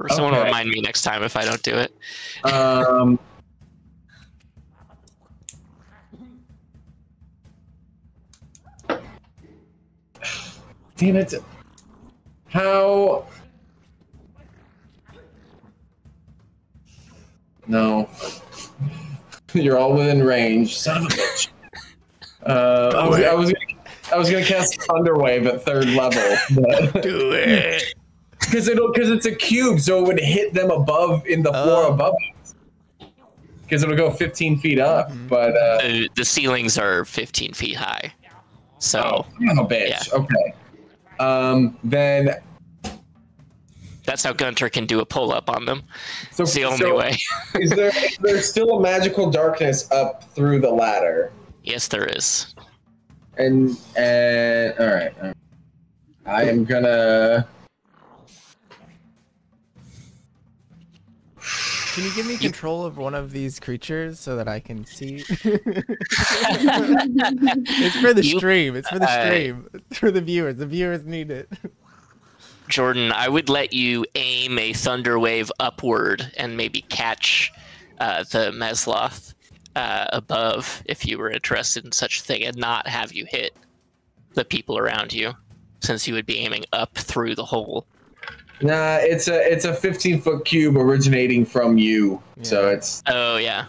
someone Okay. remind me next time if I don't do it. Um. Damn it! How? No. *laughs* You're all within range, son of a bitch. Uh, I was, I was, gonna, I was gonna cast Thunderwave at third level, but *laughs* Do it. because it'll because it's a cube, so it would hit them above in the floor Oh. above it. Because it'll go 15 feet up, Mhm. but uh, The, the ceilings are 15 feet high, so oh, son of a bitch. Okay. Um, then that's how Gunter can do a pull up on them. so, It's the only so way. *laughs* is there is there still a magical darkness up through the ladder? yes, there is. And and all right, all right. I am gonna. Can you give me control of one of these creatures so that I can see? *laughs* it's for the stream. It's for the uh, stream. It's for the viewers. The viewers need it. Jordan, I would let you aim a thunder wave upward and maybe catch uh, the Mezzoloth uh, above if you were interested in such a thing and not have you hit the people around you since you would be aiming up through the hole. Nah, it's a it's a 15 foot cube originating from you, so it's. Oh, yeah.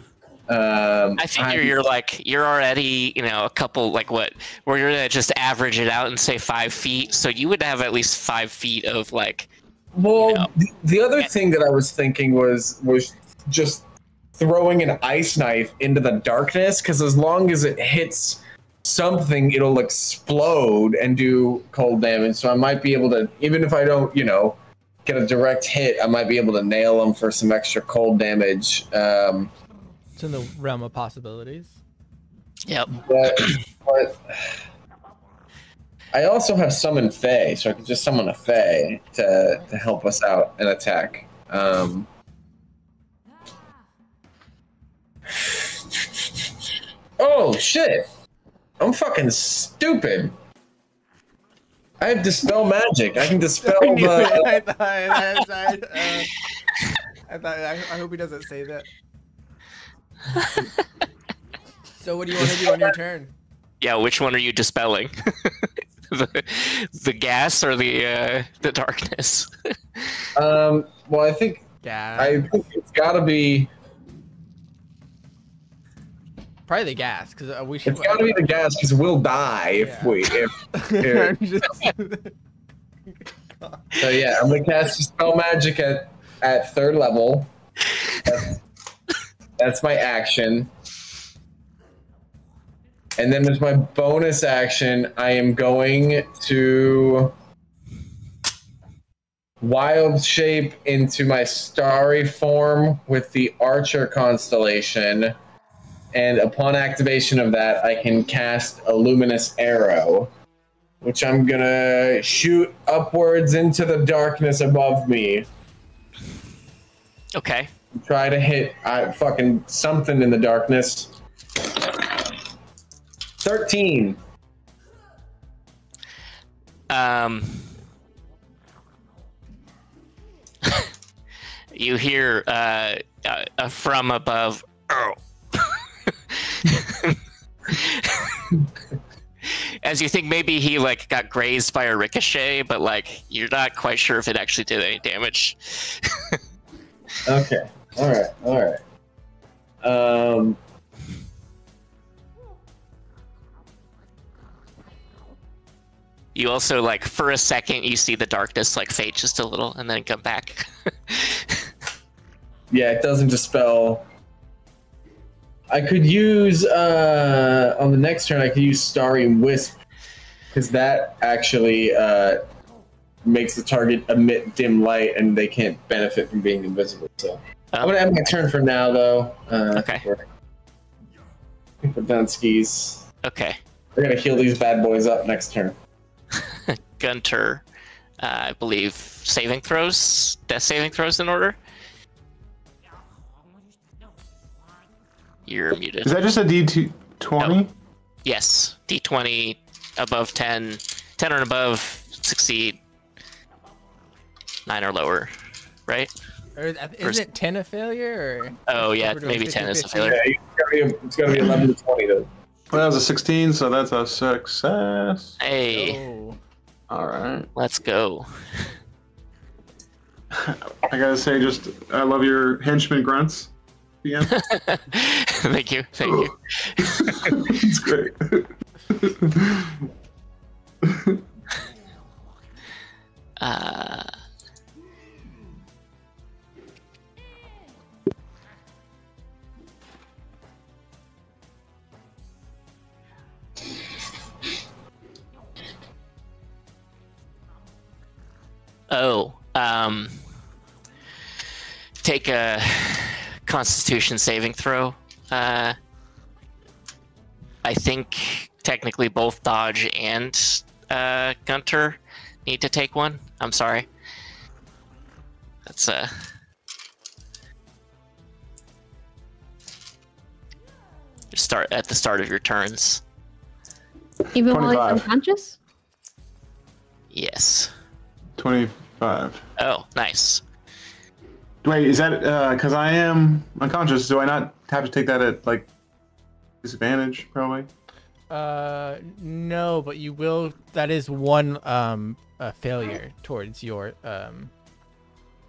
Um, I figure I'm- you're like, you're already, you know, a couple, like what, where you're going to just average it out and say five feet. So you would have at least five feet of like, Well, you know. the, the other thing that I was thinking was was just throwing an ice knife into the darkness because as long as it hits something, it'll explode and do cold damage. So I might be able to, even if I don't, you know, get a direct hit, I might be able to nail them for some extra cold damage. Um, It's in the realm of possibilities. yep. but, but I also have summon Fae, so I could just summon a Fae to to help us out and attack. Um, oh shit! I'm fucking stupid. I have dispel magic. I can dispel *laughs* I knew the. I thought. I, I, uh, I thought. I, I hope he doesn't say that. so, what do you want to do on your turn? Yeah, which one are you dispelling? *laughs* the, the gas or the uh, the darkness? *laughs* Um. Well, I think Gas. I think it's got to be. Probably the gas, because uh, we should. It's got to be the gas because we'll die if Yeah. we if *laughs* I'm just- *laughs* So yeah, I'm gonna cast spell magic at at third level. That's, that's my action. And then as my bonus action, I am going to wild shape into my starry form with the Archer constellation. And upon activation of that, I can cast a luminous arrow which I'm gonna shoot upwards into the darkness above me. Okay. Try to hit uh, fucking something in the darkness. 13. Um, *laughs* you hear uh, uh, uh, from above. Oh. *laughs* As you think maybe he like got grazed by a ricochet, but like you're not quite sure if it actually did any damage. Okay. Alright, alright. Um. You also like for a second you see the darkness like fade just a little and then come back. *laughs* Yeah, it doesn't dispel. I could use uh on the next turn. I could use Starry Wisp because that actually uh makes the target emit dim light, and they can't benefit from being invisible. So I'm Oh. gonna end my turn for now, though. Uh, Okay. We're, I think we're done skis. okay. We're gonna heal these bad boys up next turn. *laughs* Gunter, uh, I believe saving throws, death saving throws in order. You're muted. Is that just a D twenty? Yes, D20 above 10, 10 or above succeed. Nine or lower, right? Or is- isn't it ten a failure? Or Oh yeah, We're maybe 10 is a failure. Yeah, it's gotta be, it's gotta be 11 to 20 though. Well, that was a sixteen, so that's a success. Hey, Oh. All right. let's go. *laughs* I gotta say, just I love your henchman grunts. *laughs* Thank you, thank you. *laughs* it's great. *laughs* Uh, oh, um, take a Constitution saving throw. Uh, I think technically both Dodge and uh, Gunter need to take one. I'm sorry. That's uh start at the start of your turns. Even while he's unconscious? Yes. Twenty-five. Oh, nice. Wait, is that because I am unconscious? Do I not have to take that at like disadvantage? Probably. Uh, no, but you will. That is one um uh, failure towards your um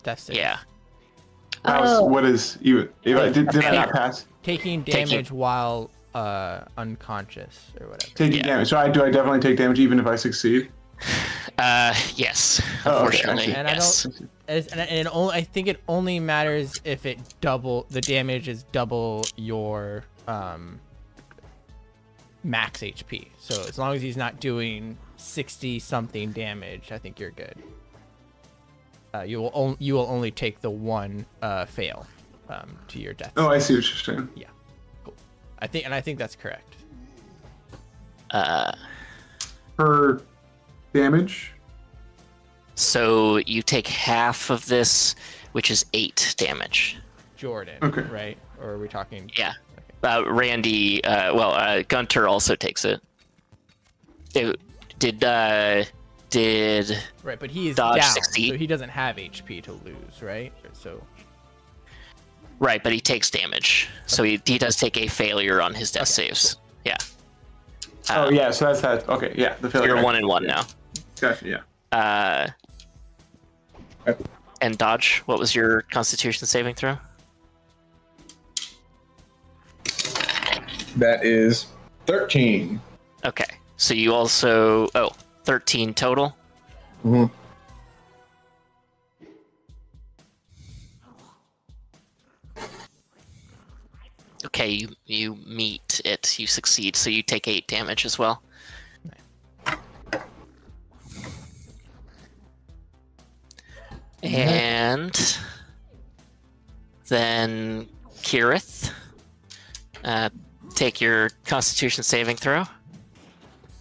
death save. Yeah. How's- Oh. What is you? If I did, did I not pass? Taking Taking- damage while uh unconscious or whatever. Taking Yeah. damage. So I do. I definitely take damage even if I succeed. Uh, yes. Oh, okay, I Unfortunately, see. And I yes. As, and, and it only, I think it only matters if it double the damage is double your um max HP. So as long as he's not doing sixty something damage, I think you're good. Uh, you will on, you will only take the one uh, fail um, to your death. Oh, I see what you're saying. Yeah. I think, and I think that's correct. Uh, Per damage. so you take half of this, which is eight damage. Jordan, Okay. right? Or are we talking? Yeah. Uh, Randy, uh, well, uh, Gunter also takes it. It- did uh, did Right, but he is Dodge down, succeed. so he doesn't have HP to lose, right? So right, but he takes damage, so he he does take a failure on his death Okay, saves. Yeah. Oh Uh, yeah, so that's that. Okay, yeah, the failure. You're one and one now. Gotcha. Yeah. Uh, Okay. and dodge. What was your Constitution saving throw? That is 13. Okay, so you also oh 13 total. Mhm. Okay, you you meet it. You succeed, so you take eight damage as well. And then Kirith, uh, take your Constitution saving throw.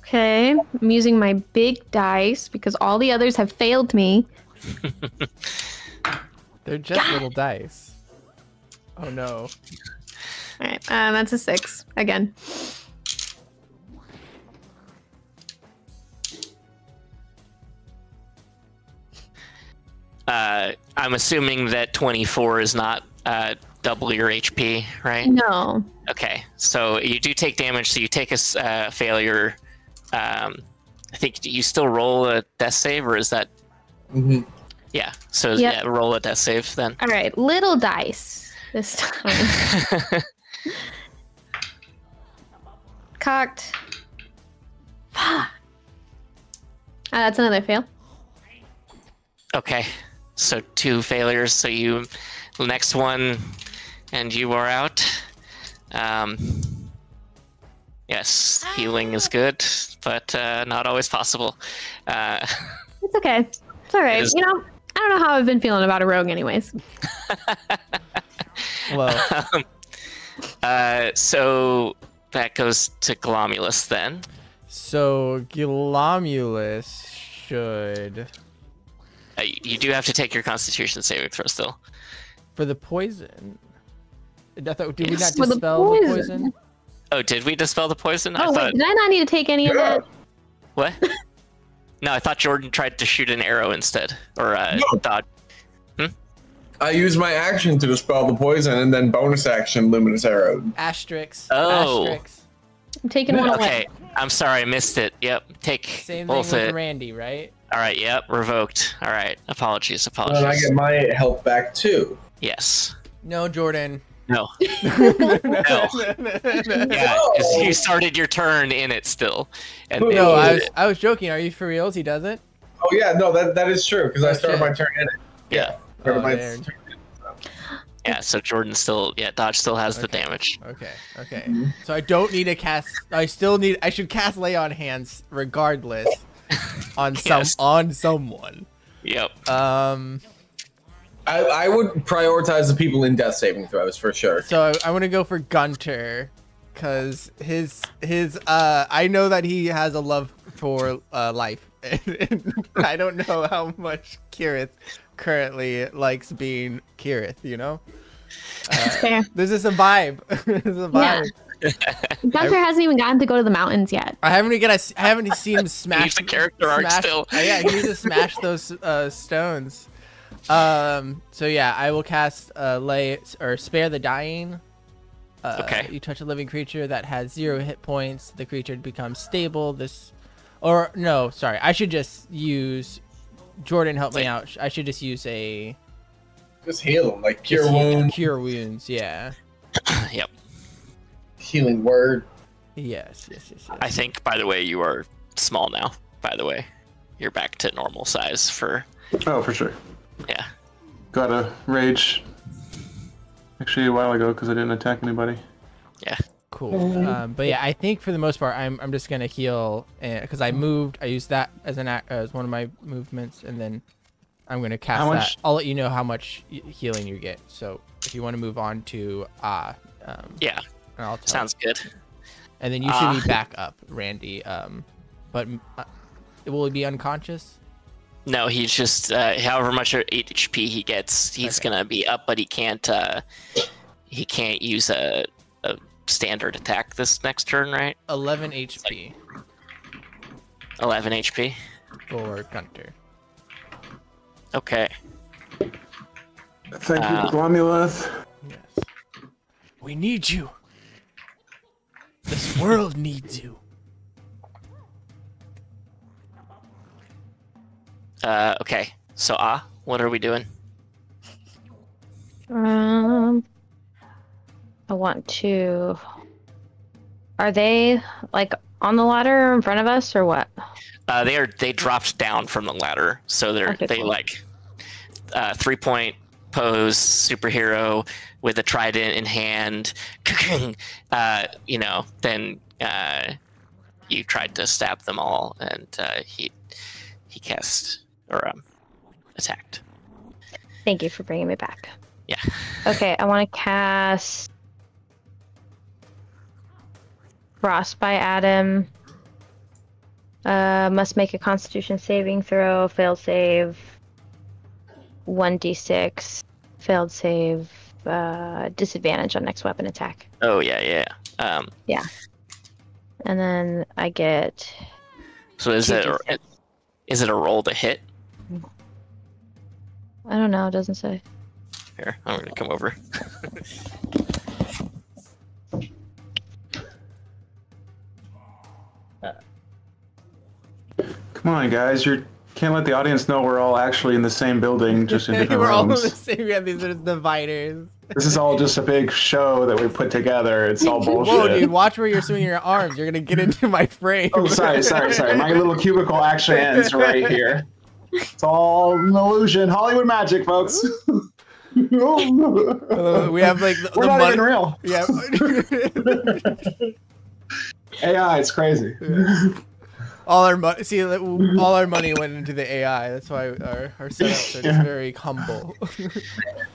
Okay, I'm using my big dice because all the others have failed me. *laughs* they're just little dice. Oh no. All right, um, that's a six again. Uh, I'm assuming that 24 is not uh, double your HP, right? No, Okay, so you do take damage, so you take a uh, failure. Um, I think you still roll a death save, or is that hmm yeah? So Yep. yeah, roll a death save then. all right, little dice this time. *laughs* Cocked. Fuck. Uh, that's another fail. okay, so two failures. So you next one, and you are out. Um, yes, healing is good, but uh, not always possible. Uh, *laughs* It's okay. It's all right. is- You know, I don't know how I've been feeling about a rogue, anyways. *laughs* Well, um, uh, so that goes to Glomulus then. so Glomulus should Uh, you do have to take your Constitution saving throw still. for the poison. I thought, did we not With the dispel the poison? poison. Oh, did we dispel the poison? I Oh thought wait, did I not need to take any of Yeah. that? *laughs* what? no, I thought Jordan tried to shoot an arrow instead, or uh, No. dodge. I use my action to dispel the poison, and then bonus action luminous arrow. Asterix. Oh. Asterix. I'm taking one away. Okay, I'm sorry, I missed it. Yep, take Same thing both with it. Randy, right? All right, yep, revoked. All right, apologies, Apologies. then I get my health back too. Yes. No, Jordan. No. *laughs* no. Yeah, 'cause you started your turn in it still, and No, then No, you I was it. I was joking. Are you for reals? He doesn't. Oh yeah, no, that that is true because I Oh, started my turn in it. Yeah. Started Oh, my turn in so. Yeah, so Jordan still, yeah, Dodge still has the damage. Okay. Okay. Mhm. So I don't need to cast. I still need. I should cast lay on hands regardless *laughs* on some Yes. on someone. Yep. Um. I, I would prioritize the people in death saving throws for sure. So I want to go for Gunter, cause his his uh I know that he has a love for uh life. *laughs* I don't know how much Kirith currently likes being Kirith. You know. Uh, Fair. there's just a vibe. *laughs* there's a vibe. *laughs* Gunter hasn't even gotten to go to the mountains yet. I haven't get a, I haven't seen him *laughs* smash the character arc smash- still. Uh, yeah, he needs to smash *laughs* those uh, stones. Um. So yeah, I will cast uh, lay or spare the dying. Uh, Okay. You touch a living creature that has zero hit points. The creature becomes stable. This, or no, sorry, I should just use. Jordan, help me out. I should just use a Just heal them, like cure wounds. heal- Cure wounds. Yeah. *coughs* yep. Healing word. Yes. Yes. Yes. yes. I think, by the way, you are small now. By the way, you're back to normal size for Oh, for sure. yeah. Got a rage. Actually, a while ago because I didn't attack anybody. Yeah. Cool. Um, but yeah, I think for the most part, I'm, I'm just gonna heal because I moved. I used that as an ac- as one of my movements, and then I'm gonna cast How that. I'll let you know how much healing you get. So if you want to move on to ah, um, Yeah, I'll tell. sounds good. And then you should Ah. be *laughs* back up, Randy. Um, but uh, will he be unconscious? No, he's just uh, however much HP he gets, he's Okay. gonna be up, but he can't. Uh, he can't use a, a standard attack this next turn, right? 11 HP 11 HP. for Gunter. Okay. Thank Uh, you, Glomulus. Yes. We need you. This world needs you. Uh, okay. So ah, what are we doing? Um, I want to. Are they like on the ladder in front of us or what? Uh, they are they dropped down from the ladder, so they're Okay, they cool. like uh, three point pose superhero with a trident in hand. *laughs* uh, you know, then uh, you tried to stab them all, and uh, he he cast or um, attacked. Thank you for bringing me back. Yeah. *laughs* Okay, I want to cast Frostbite by Adam. Uh, must make a Constitution saving throw. Failed save. One d6. Failed save. Uh, disadvantage on next weapon attack. Oh yeah, yeah. Um, yeah. And then I get. so is Two it D6. is it a roll to hit? I don't know. It doesn't say. Here, I'm gonna come over. *laughs* Come on, guys. You can't let the audience know we're all actually in the same building, just in *laughs* different We're all in the rooms. same. Yeah, these are dividers. This is all just a big show that we put together. It's all *laughs* bullshit. Whoa, dude! Watch where you're swinging your arms. You're gonna get into my frame. Oh, sorry, sorry, sorry. My little cubicle actually ends right here. It's all an illusion. Hollywood magic, folks. *laughs* Uh, we have like the, We're the not mon- even real. Yeah. AI, it's crazy. All our money. See, all our money went into the AI. That's why our our *laughs* setups are just Yeah. very humble.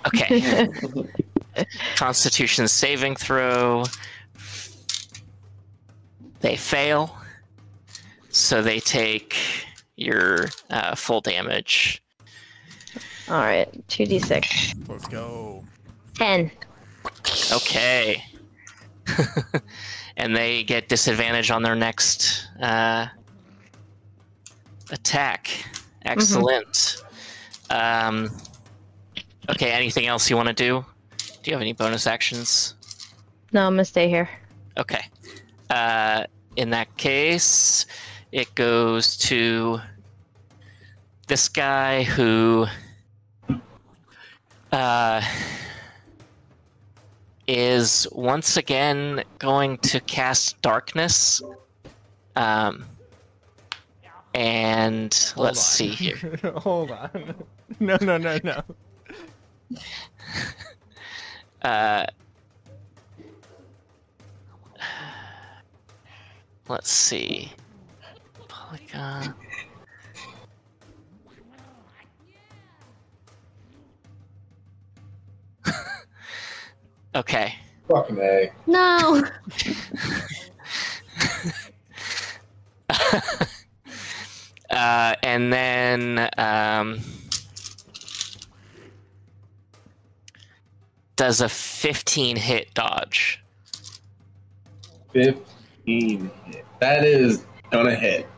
Okay. *laughs* Constitution saving throw. They fail, so they take your uh, full damage. All right, two d6. Let's go. Ten. Okay. *laughs* and they get disadvantage on their next uh, attack. Excellent. Um, okay, anything else you want to do? Do you have any bonus actions? No, I'm gonna stay here. Okay. Uh, in that case, it goes to this guy who uh, is once again going to cast darkness. Um, and Hold let's on. see here. *laughs* Hold on. No, no, no, no. *laughs* Uh, let's see. Polygon. okay. Fucking A. No. *laughs* uh, and then um, does a 15 hit dodge. 15 hit. That is gonna hit.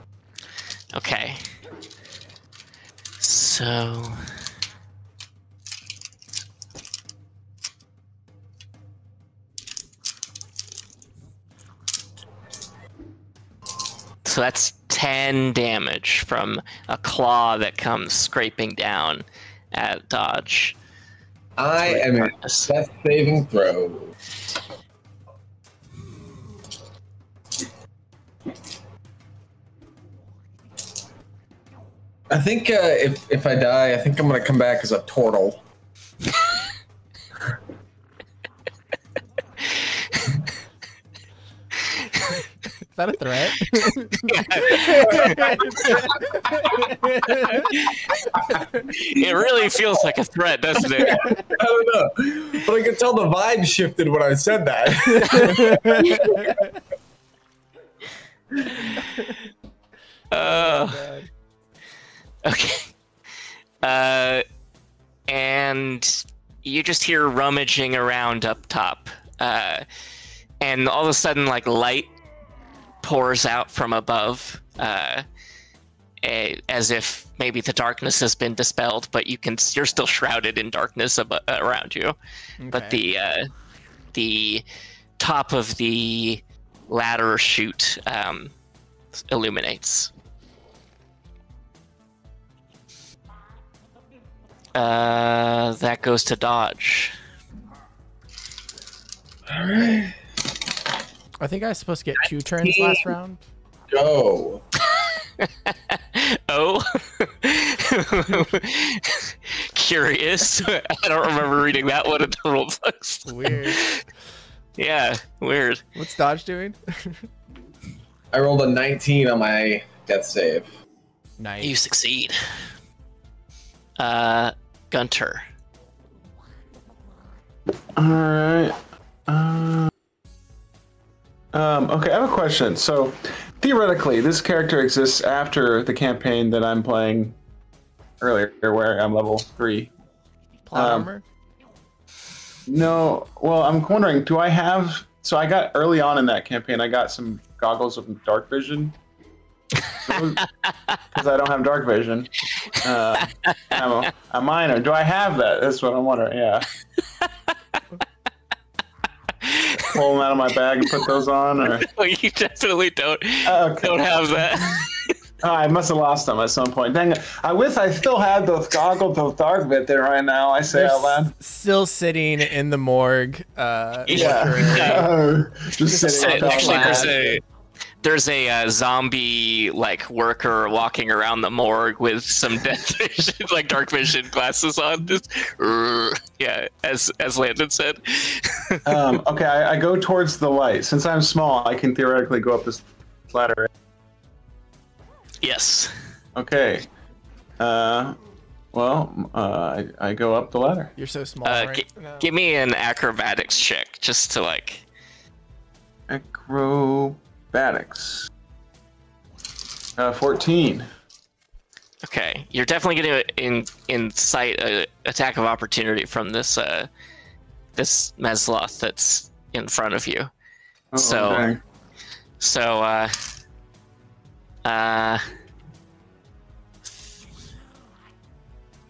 Okay. So. So that's 10 damage from a claw that comes scraping down at Dodge. I am in Death saving throw. I think uh, if if I die, I think I'm gonna come back as a turtle. *laughs* that a threat? *laughs* it really feels like a threat, doesn't it? I don't know, but I could tell the vibe shifted when I said that. *laughs* Uh, okay. Uh, and you just hear rummaging around up top. Uh, and all of a sudden, like light pours out from above, uh, a, as if maybe the darkness has been dispelled, but you can you're still shrouded in darkness ab- around you. But the uh, the top of the ladder chute um, illuminates. Uh, that goes to dodge. All right, I think I was supposed to get two turns last round. go. *laughs* oh, *laughs* curious. I don't remember reading that one in the rule books. Weird. *laughs* Yeah, weird. What's Dodge doing? I rolled a 19 on my death save. nice. You succeed. Uh, Gunter. All right. Uh, um, okay, I have a question. So, theoretically, this character exists after the campaign that I'm playing earlier, where I'm level three. Plot um, armor? No, well, I'm wondering, do I have? So I got early on in that campaign, I got some goggles of dark vision. Because *laughs* I don't have dark vision. Uh, I'm a, a minor. Do I have that? That's what I'm wondering. Yeah. *laughs* Pull them out of my bag and put those on, or *laughs* Oh, you definitely don't Oh, okay. don't have that. *laughs* Oh, I must have lost them at some point. Dang it! I wish I still had those goggles of dark bit there right now. I say They're out loud. s- still sitting in the morgue. Uh, Yeah. wondering- *laughs* just sitting So, on top of actually, my there's head. a there's a uh, zombie like worker walking around the morgue with some *laughs* death vision, like dark vision glasses on. Just yeah, as as Landon said. *laughs* um, okay, I, I go towards the light. Since I'm small, I can theoretically go up this ladder. yes. Okay. Uh, well, uh, I, I go up the ladder. You're so small. Uh, right gi- now. Give me an acrobatics check just to like. Acrobatics. Uh, 14. Okay, you're definitely gonna in incite a attack of opportunity from this uh this Mezzoloth that's in front of you. Oh, So- dang. So, uh, uh,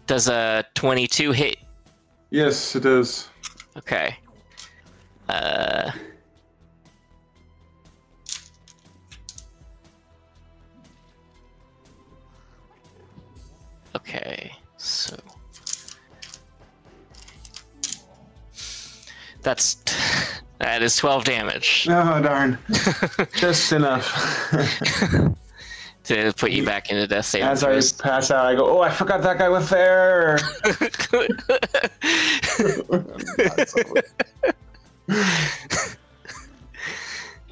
does a 22 hit? Yes, it does. Okay. Uh, okay, so that's *laughs* that is 12 damage Oh darn. *laughs* Just enough. to put you back into death saving As I throws. pass out, I go, "Oh, I forgot that guy was there." *laughs*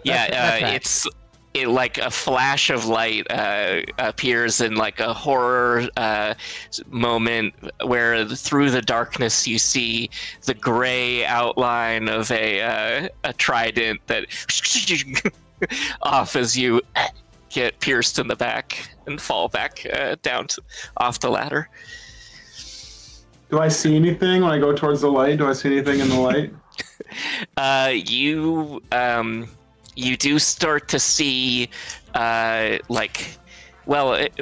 yeah, That's- that's uh, it's it like a flash of light uh, appears in like a horror uh, moment where through the darkness you see the gray outline of a uh, a trident that *laughs* off as you get pierced in the back and fall back uh, down to, off the ladder. Do I see anything when I go towards the light? Do I see anything in the light? *laughs* Uh, you um, you do start to see uh, like, well, it,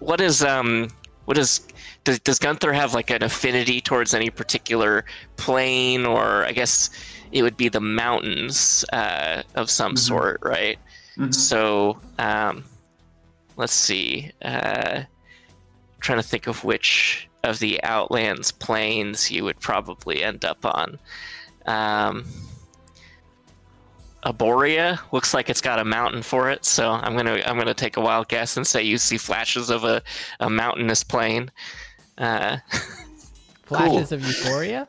what is um, what is does, does Gunter have like an affinity towards any particular plane, or I guess it would be the mountains uh, of some Mhm. sort, right? Mhm. So, um, let's see. Uh, trying to think of which of the Outlands planes you would probably end up on. Um, Arborea looks like it's got a mountain for it, so I'm gonna I'm gonna take a wild guess and say you see flashes of a, a mountainous plane. Uh, *laughs* Flashes of euphoria.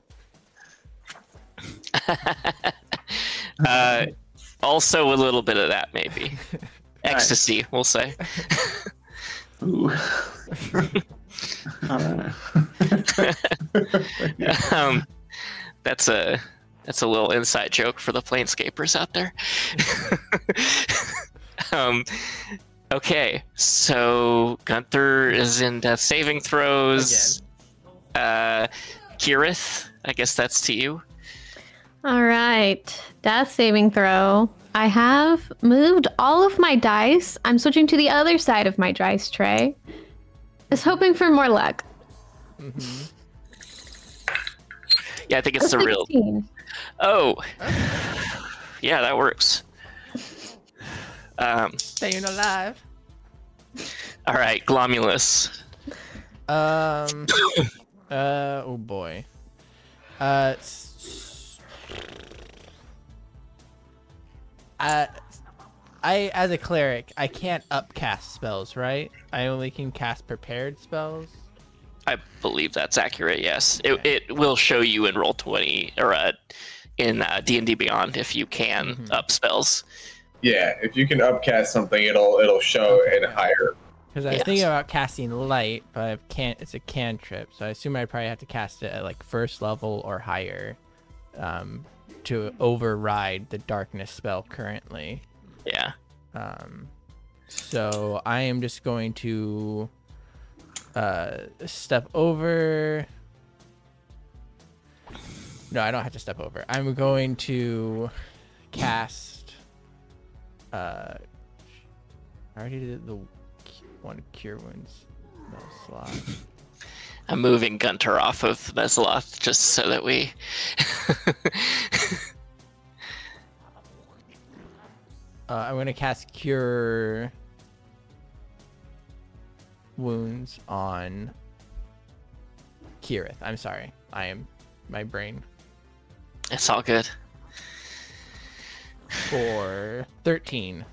*laughs* uh, also a little bit of that maybe. *laughs* Ecstasy, we'll say. Ooh. Um, that's a that's a little inside joke for the planescapers out there. *laughs* um, okay, so Gunter is in death saving throws. Uh, Kirith, I guess that's to you. All right. Death saving throw. I have moved all of my dice. I'm switching to the other side of my dice tray. Is hoping for more luck. hmm Yeah, I think A it's the real. 16. Oh, yeah, that works. Um, Staying alive. all right, Glomulus. Um. *coughs* uh. Oh boy. Uh. i as a cleric, I can't upcast spells, right? I only can cast prepared spells. I believe that's accurate. Yes, it, it will show you in Roll20 or uh, in uh, D and D Beyond if you can Mhm. up spells. Yeah, if you can upcast something, it'll it'll show in higher. Because I was Yes. thinking about casting light, but I can't. It's a cantrip, so I assume I probably have to cast it at like first level or higher, um, to override the darkness spell currently. Yeah. Um, so I am just going to uh, step over. No, I don't have to step over. I'm going to cast. Uh, I already did the one cure wounds no slot. *laughs* I'm moving Gunter off of Mezzoloth just so that we. *laughs* Uh, I'm gonna cast cure wounds on Kirith. I'm sorry. I am my brain it's all good. for 13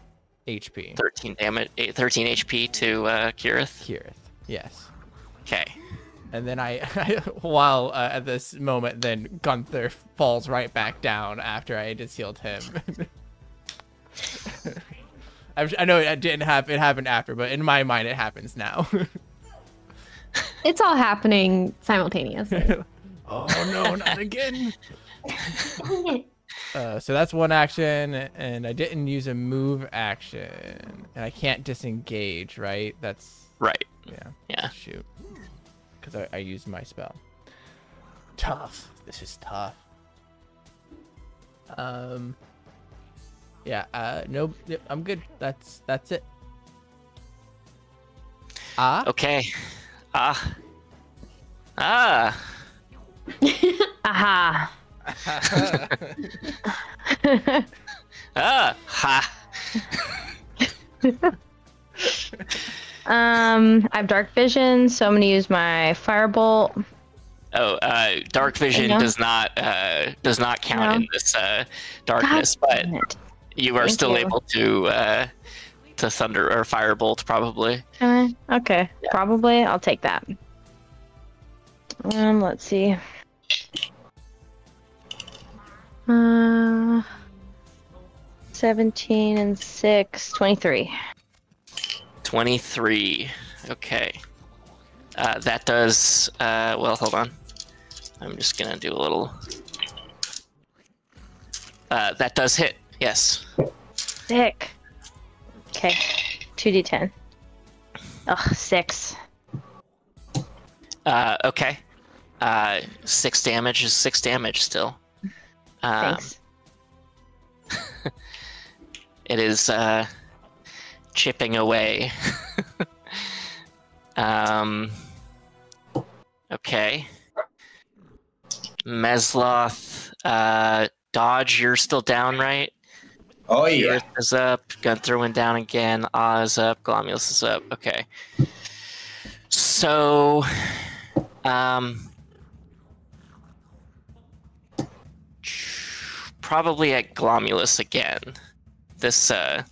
HP. 13 damage, eh, 13 HP to uh, Kirith. Kirith. Yes. Okay. And then *laughs* I, while uh, at this moment, then Gunter falls right back down after I just healed him. *laughs* I'm- know it didn't happen. It happened after, but in my mind, it happens now. *laughs* It's all happening simultaneously. *laughs* oh no, not again! *laughs* Uh, so that's one action, and I didn't use a move action, and I can't disengage, right? That's Right. yeah. Yeah. Shoot, because I, I used my spell. Tough. This is tough. Um. Yeah. Uh. No. I'm good. That's that's it. Ah. Okay. Ah. Ah. *laughs* Aha. *laughs* Ah. Ha. um, I have dark vision, so I'm gonna use my firebolt. Oh, uh, dark vision does not uh, does not count No. in this uh, darkness, but Damn it. You are Thank still you. able to uh, to thunder or firebolt probably. Uh, okay, probably. I'll take that. Um, let's see. Uh, 17 and 6, 23. 23. Okay. Uh, that does. Uh, well, hold on. I'm just gonna do a little. Uh, that does hit. Yes. Sick. Okay, 2d10. Ugh, 6. Uh, okay. Uh, six damage is six damage still. Um, Thanks. *laughs* it is uh, chipping away. *laughs* um, okay. Mezzoloth, uh, Dodge, you're still down, right? Oh yeah. Earth is up. Gunter went down again. Ah is up. Glomulus is up. Okay. So, um, probably at Glomulus again. This uh.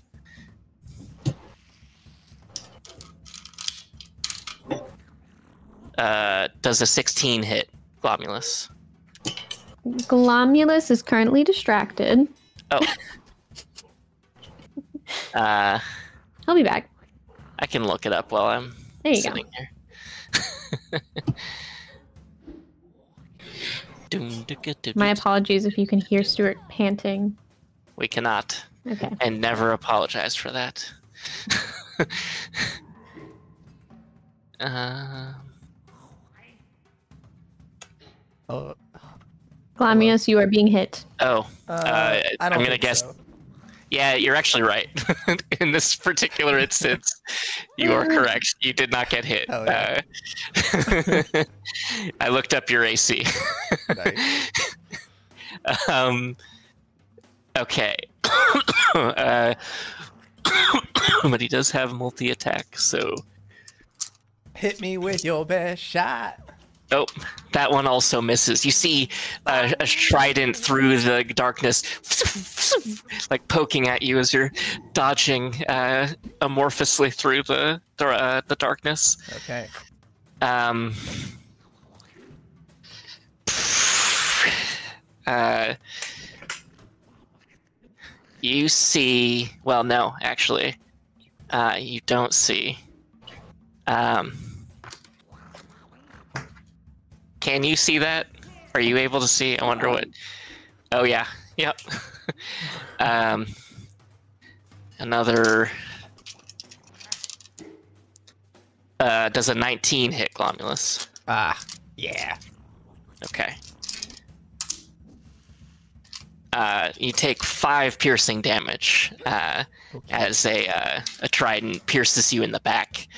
Uh, does a 16 hit Glomulus? Glomulus is currently distracted. Oh. *laughs* uh, I'll be back. I can look it up while I'm There you go. sitting here. Doom, doo, doo, doo, My apologies if you can hear Stuart panting. we cannot Okay. and never apologize for that. *laughs* uh, Oh, Glomulus, you are being hit. oh, uh, Uh, I don't I'm gonna guess- so. Yeah, you're actually right. *laughs* In this particular instance, you are correct. *laughs* You did not get hit. Oh, yeah. Uh, *laughs* I looked up your AC. Nice. um, okay. *coughs* uh, *coughs* but he does have multi attack, so. Hit me with your best shot. Oh, that one also misses. You see uh, a trident through the darkness, like poking at you as you're dodging uh, amorphously through the the, uh, the darkness. Okay. Um, uh, you see, well, no, actually, uh, you don't see. Um, can you see that? Are you able to see? I wonder what. Oh yeah, yep. *laughs* um, another. Uh, does a 19 hit Glomulus? Ah, yeah. Okay. Uh, you take five piercing damage uh, Okay. as a uh, a trident pierces you in the back.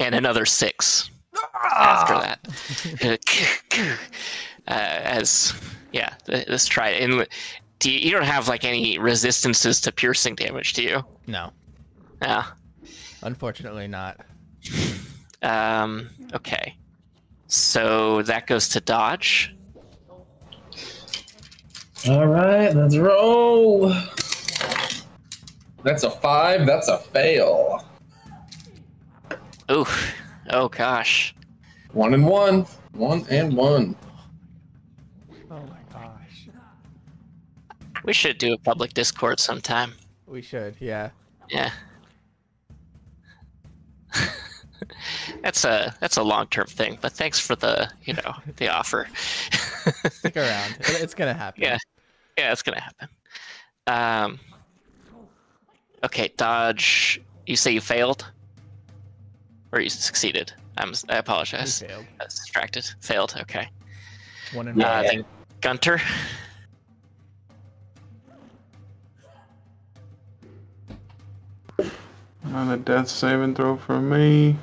And another six after that. *laughs* uh, as yeah, th- this trident. And do you, you don't have like any resistances to piercing damage, do you? No, Yeah. unfortunately not. Um, okay. So that goes to dodge. All right, let's roll. That's a five. That's a fail. Ooh. Oh gosh. One and one. One and one. Oh my gosh. We should do a public Discord sometime. We should, yeah. Yeah. *laughs* that's a that's a long term thing, but thanks for the you know the offer. *laughs* Stick around. It's gonna happen. Yeah. yeah, it's gonna happen. Um. Okay, dodge. You say you failed, or you succeeded? I'm. I apologize. You failed. I was distracted. Failed. Okay. One and Uh, one. then Gunter. Another death saving throw for me.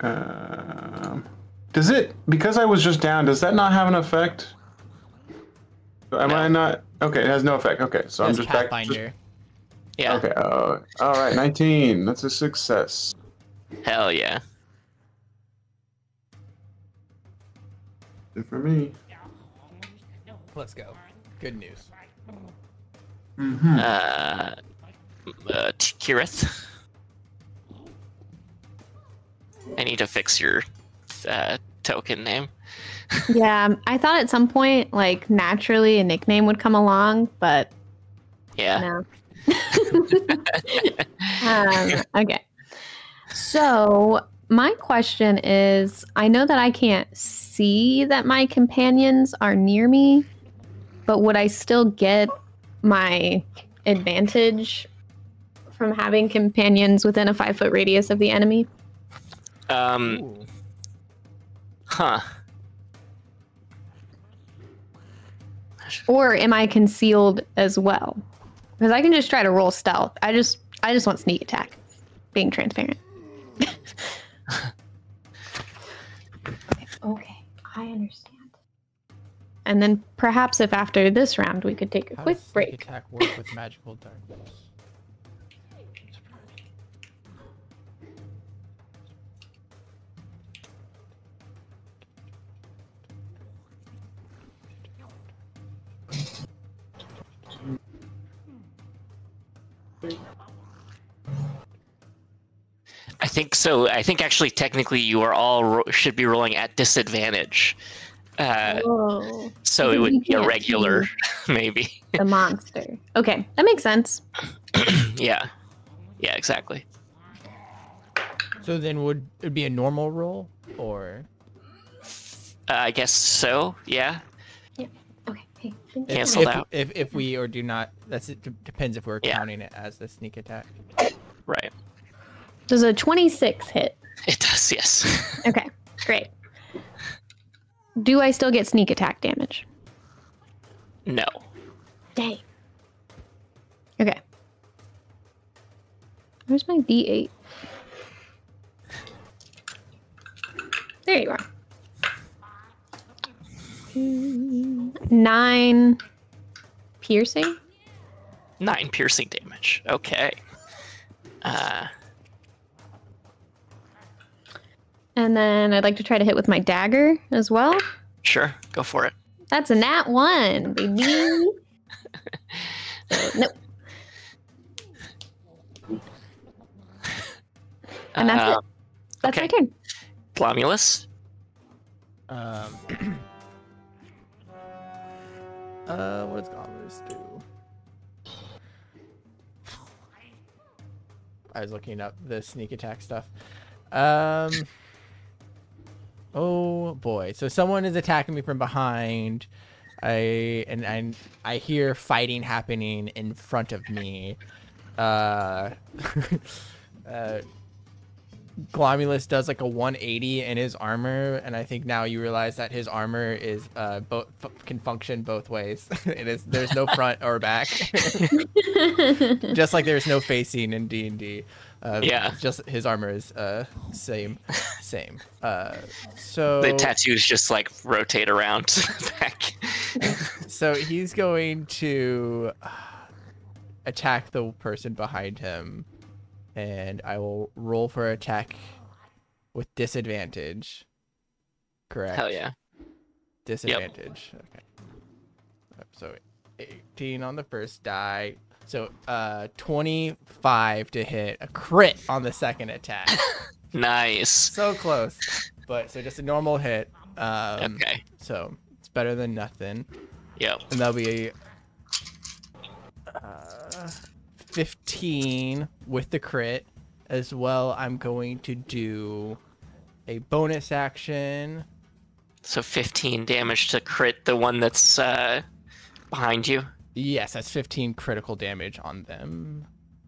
Um, does it because I was just down? Does that not have an effect? Am No. I not? Okay, it has no effect. Okay, so I'm just back. just- Pathfinder. Yeah. Okay. Uh, all right, 19. That's a success. Hell yeah. Good for me. Let's go. Good news. Mm-hmm. Uh, uh, Kirith. I need to fix your uh, token name. *laughs* Yeah, I thought at some point, like naturally, a nickname would come along, but Yeah. no. Um, okay. So my question is, I know that I can't see that my companions are near me, but would I still get my advantage from having companions within a five foot radius of the enemy? Um. Ooh. Huh. Or am I concealed as well? Because I can just try to roll stealth. I just I just want sneak attack. Being transparent. *laughs* okay, I understand. And then perhaps if after this round we could take a How quick does sneak break. attack work with magical darkness? I think so. I think actually, technically, you are all ro- should be rolling at disadvantage. Uh, Oh, so it would be a regular, *laughs* maybe. the monster. Okay, that makes sense. *clears throat* yeah. Yeah. Exactly. So then would it be a normal roll or Uh, I guess so. Yeah. Okay. Thank if, you. Canceled out. if if we or do not that's it depends if we're Yeah. counting it as the sneak attack. Right. Does a 26 hit? It does. Yes. *laughs* Okay, great. Do I still get sneak attack damage? no. Dang. Okay. Where's my D8? There you are. Nine piercing. Nine piercing damage. Okay. Uh, And then I'd like to try to hit with my dagger as well. sure. Go for it. That's a nat one, baby. *laughs* Nope. And that's it. Uh, That's my okay. turn. Glomulus. Um *clears throat* Uh what does Goblins do? I was looking up the sneak attack stuff. Um Oh boy. So someone is attacking me from behind. I and and I hear fighting happening in front of me. Uh *laughs* uh Glomulus does like a 180 in his armor, and I think now you realize that his armor is uh both f- can function both ways. *laughs* it is there's no front or back, *laughs* just like there's no facing in D and D. Uh, Yeah. just his armor is uh same, same. Uh, so The tattoos just like rotate around *laughs* back. so he's going to uh, attack the person behind him, and I will roll for attack with disadvantage. Correct. Hell yeah. Disadvantage. Okay. So 18 on the first die. So uh 25 to hit a crit on the second attack. *laughs* Nice. so close. But so just a normal hit. Um Okay. so it's better than nothing. Yep. And that'll be uh, 15 with the crit. As well, I'm going to do a bonus action. So 15 damage to crit the one that's uh, behind you. Yes, that's 15 critical damage on them.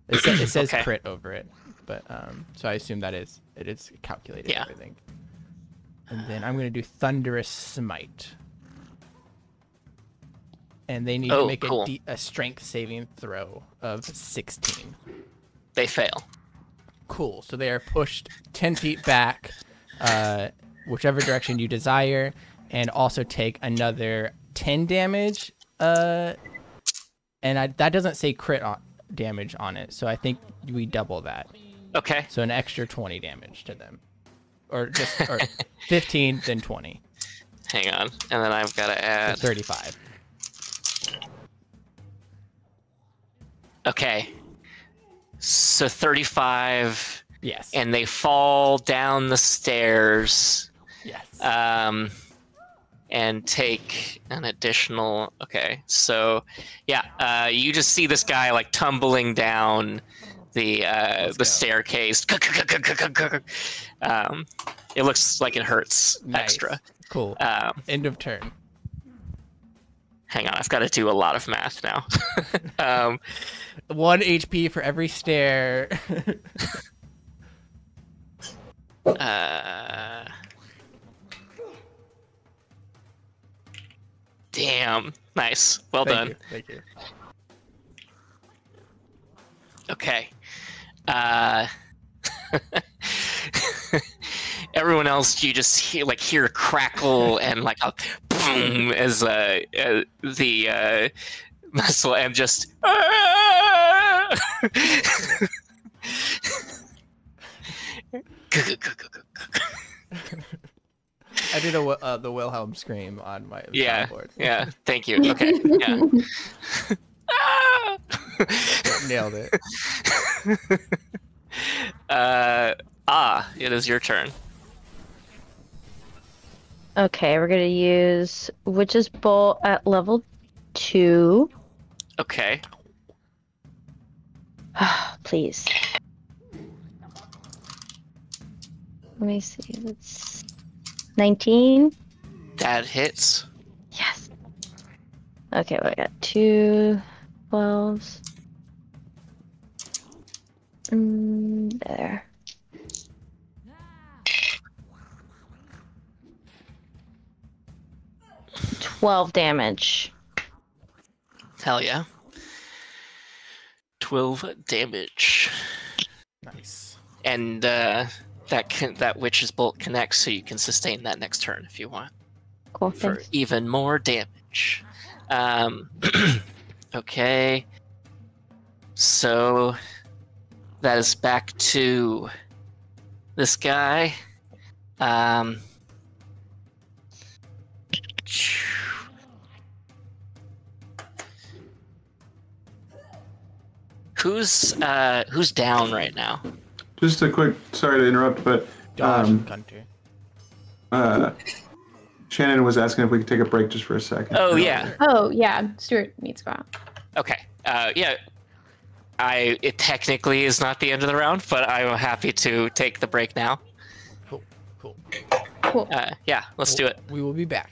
It, sa- it says Okay. crit over it, but um, so I assume that is it is calculated Yeah. everything. And then I'm gonna do thunderous smite, and they need Oh, to make cool. a, d- a strength saving throw of 16. They fail. Cool. So they are pushed 10 feet back, uh, whichever direction you desire, and also take another 10 damage. Uh, and I, that doesn't say crit on, damage on it, so I think we double that. Okay. So an extra 20 damage to them. Or just or *laughs* 15, then 20. Hang on. And then I've got to So add. 35. Okay. So 35, Yes. and they fall down the stairs yes. um, and take an additional. Okay. So, yeah, uh, you just see this guy like tumbling down the uh, Let's the go. staircase. um, it looks like it hurts Nice. extra. cool. Um, End of turn. Hang on, I've got to do a lot of math now. *laughs* um, One HP for every stare. *laughs* uh, damn, nice, well Thank done. you. Thank you. Okay. Uh, *laughs* everyone else, you just hear like hear a crackle and like a boom as uh, uh the uh, muscle and just. *laughs* I did a uh, the Wilhelm scream on my Yeah, soundboard. yeah. Thank you. *laughs* Okay. Yeah. Nailed it. *laughs* uh, ah, it is your turn. Okay, we're gonna use Witch's Bolt at level two. Okay. *sighs* Please. Let me see. That's 19. That hits. Yes. Okay, well, I got two 12s. Mm, there. Twelve damage. Hell yeah. 12 damage. Nice. And uh, that can, that witch's bolt connects so you can sustain that next turn if you want Cool. for Thanks. even more damage. Um, *clears throat* okay. So that is back to this guy. Um, who's uh, who's down right now? Just a quick, sorry to interrupt, but Um, Gunter. uh, Shannon was asking if we could take a break just for a second. Oh yeah. Oh yeah, Stuart needs to go out. Okay. Uh, yeah. I it technically is not the end of the round, but I'm happy to take the break now. Cool. Cool. Cool. Uh, yeah, let's do it. We will be back.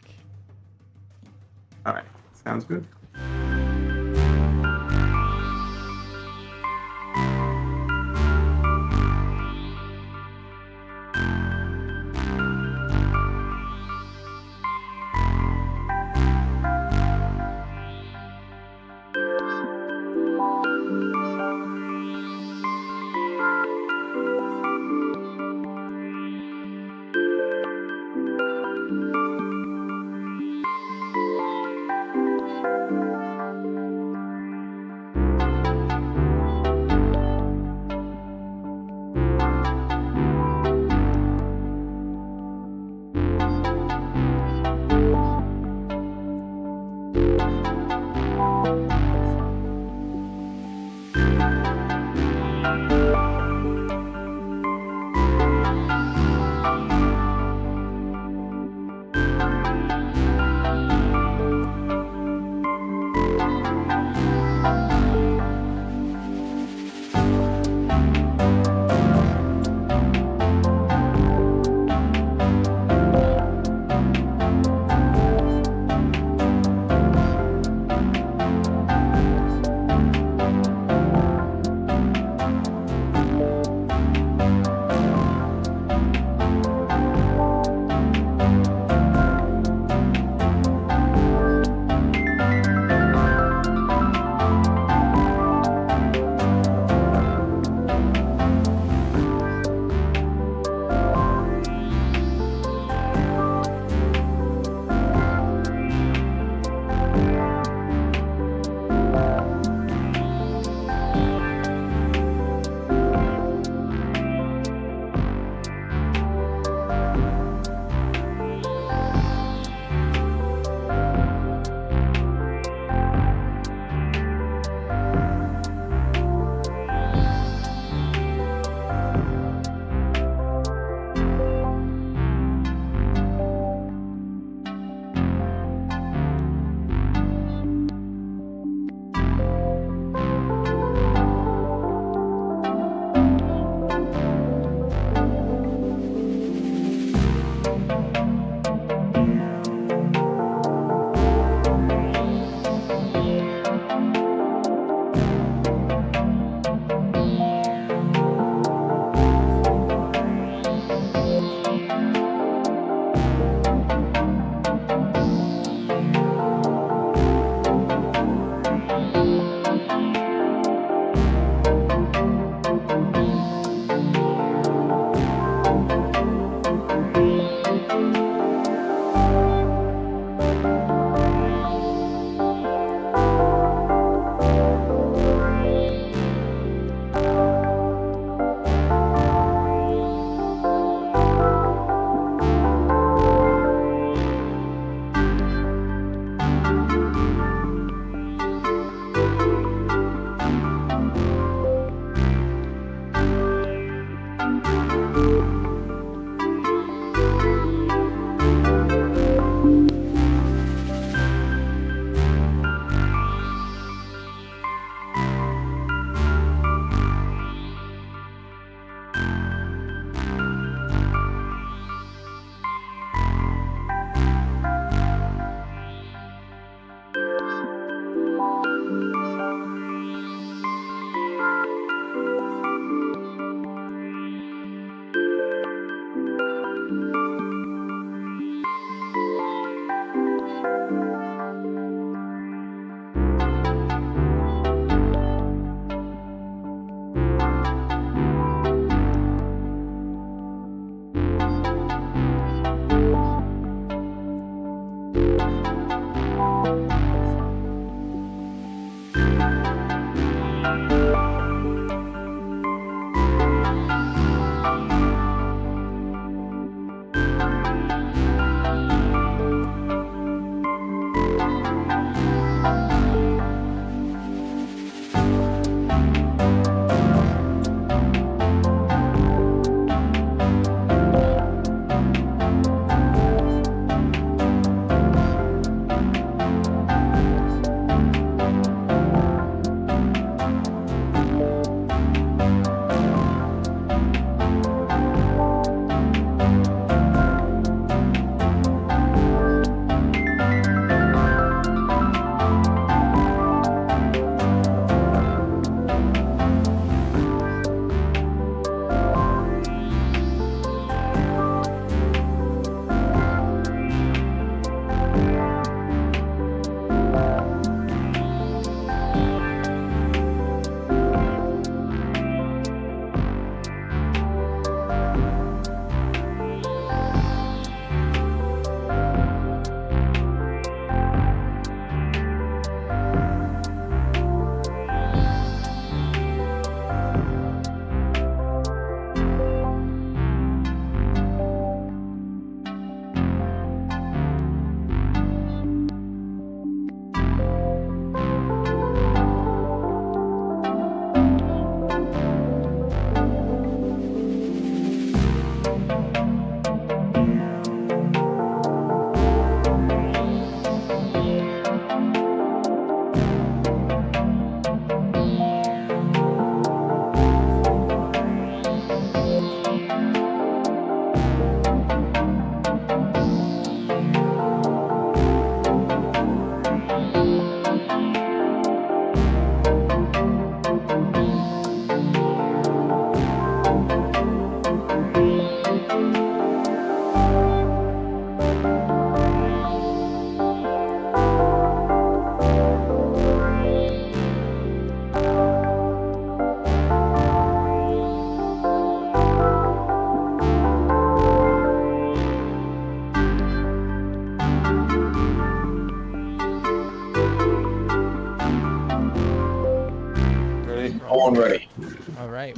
All right. Sounds good.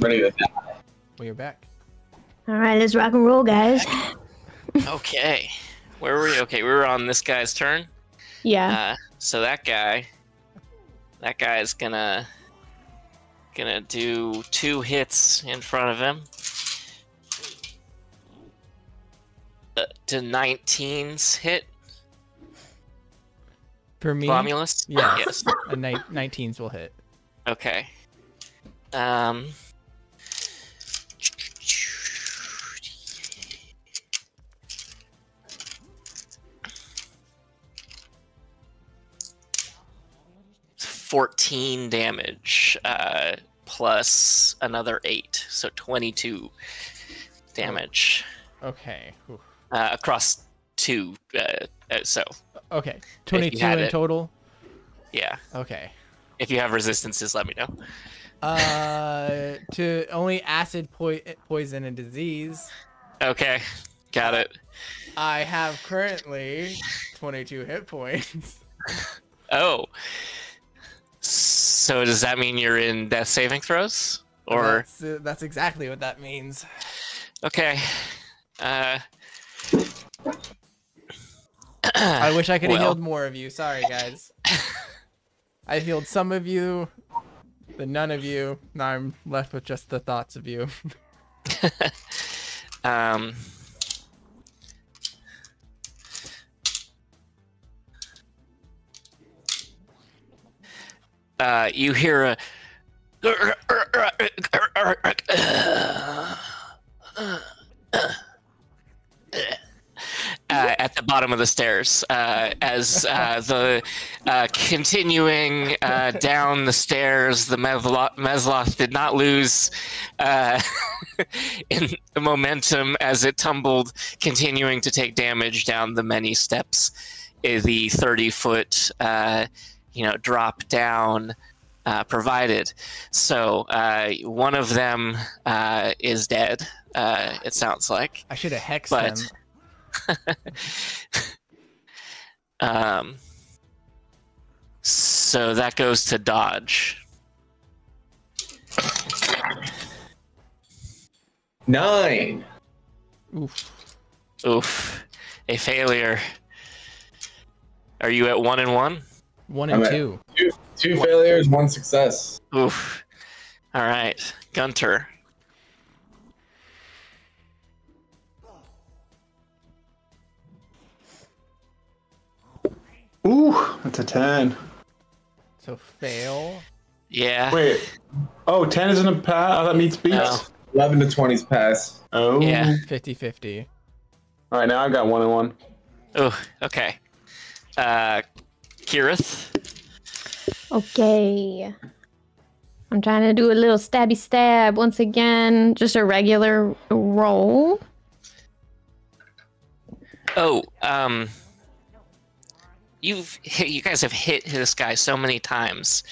Ready to die. We are back. All right, let's rock and roll, guys. *laughs* Okay. Where were we? Okay, we were on this guy's turn. Yeah. Uh, so that guy, that guy is gonna gonna do two hits in front of him. Uh, to 19s hit For me, Romulus. Yes. Yes. a ni- 19s will hit. Okay. Um. Fourteen damage, uh, plus another eight, so twenty-two damage Okay. Uh, across two. Uh, uh, so Okay. 22 in it. total. yeah, Okay. if you have resistances, let me know. Uh, *laughs* to only acid, poi- poison, and disease. Okay, got it. I have currently 22 hit points. *laughs* Oh. So does that mean you're in death saving throws? Or that's, uh, that's exactly what that means. okay. Uh *clears throat* I wish I could have well. healed more of you. Sorry, guys. *laughs* I healed some of you, but none of you. Now I'm left with just the thoughts of you. *laughs* *laughs* um Uh, you hear a uh, at the bottom of the stairs uh, as uh, the uh, continuing uh, down the stairs, the Mezzoloth did not lose uh, *laughs* in the momentum as it tumbled, continuing to take damage down the many steps. uh, The 30 foot, you know, drop down. Uh, provided, so uh, one of them uh, is dead. Uh, it sounds like. I should have hexed But- them. *laughs* Um, so that goes to dodge. Nine. Oof. Oof, a failure. Are you at one and one? One and at- two. Two, two failures, one success. Oof. All right, Gunter. Ooh, that's a 10. So fail. Yeah. Wait. Oh, 10 isn't a pass? Oh, that meets beats? No. 11 to 20s pass. Oh. Yeah. 50 50. All right, now I've got one and one. Oh, okay. Uh, Kirith. Okay. I'm trying to do a little stabby stab once again. Just a regular roll. Oh, um, you've hit, *laughs* you guys have hit this guy so many times,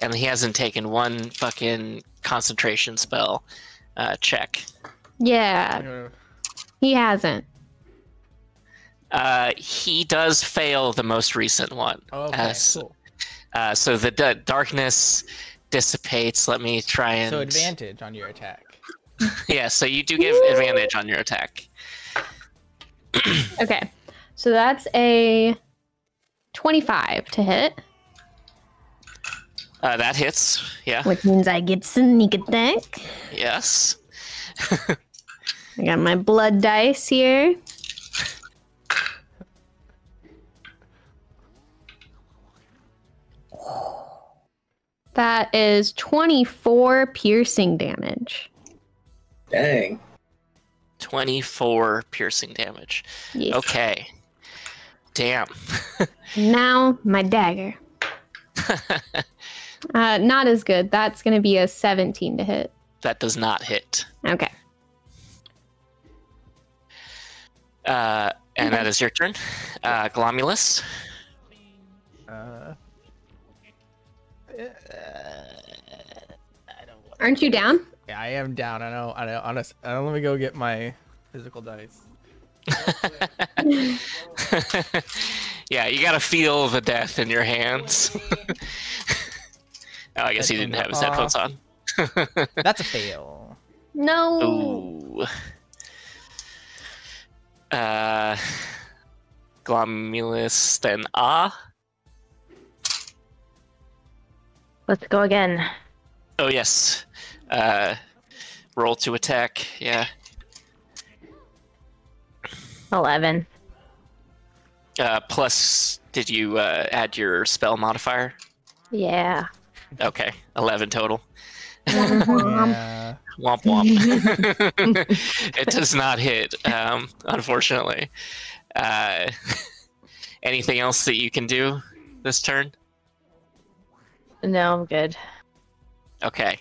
and he hasn't taken one fucking concentration spell uh, check. Yeah, he hasn't. Uh, he does fail the most recent one. Okay, As- cool. Uh, so the d- darkness dissipates. Let me try and. So advantage on your attack. *laughs* Yeah, so you do give advantage on your attack. *clears throat* Okay, so that's a 25 to hit, Uh, that hits. Yeah. which means I get sneak attack. Yes. *laughs* I got my blood dice here. That is 24 piercing damage. Dang. 24 piercing damage. Yes. Okay. Damn. *laughs* Now my dagger. *laughs* Uh, not as good. That's going to be a 17 to hit. that does not hit. Okay. Uh, and that is your turn. Uh, Glomulus. Uh, Aren't you down? yeah, I am down. I know. I know. Honest. I don't let me go get my physical dice. *laughs* yeah, you gotta feel the death in your hands. *laughs* oh, I guess he didn't have his headphones on. That's a fail. *laughs* No. Ooh. Uh, Glomulus, then Ah. Let's go again. Oh yes. Uh, roll to attack. Yeah. 11. Uh, plus, did you uh, add your spell modifier? Yeah. Okay, eleven total. Yeah. *laughs* Womp womp. *laughs* it does not hit, um, unfortunately. Uh, *laughs* anything else that you can do this turn? No, I'm good. Okay.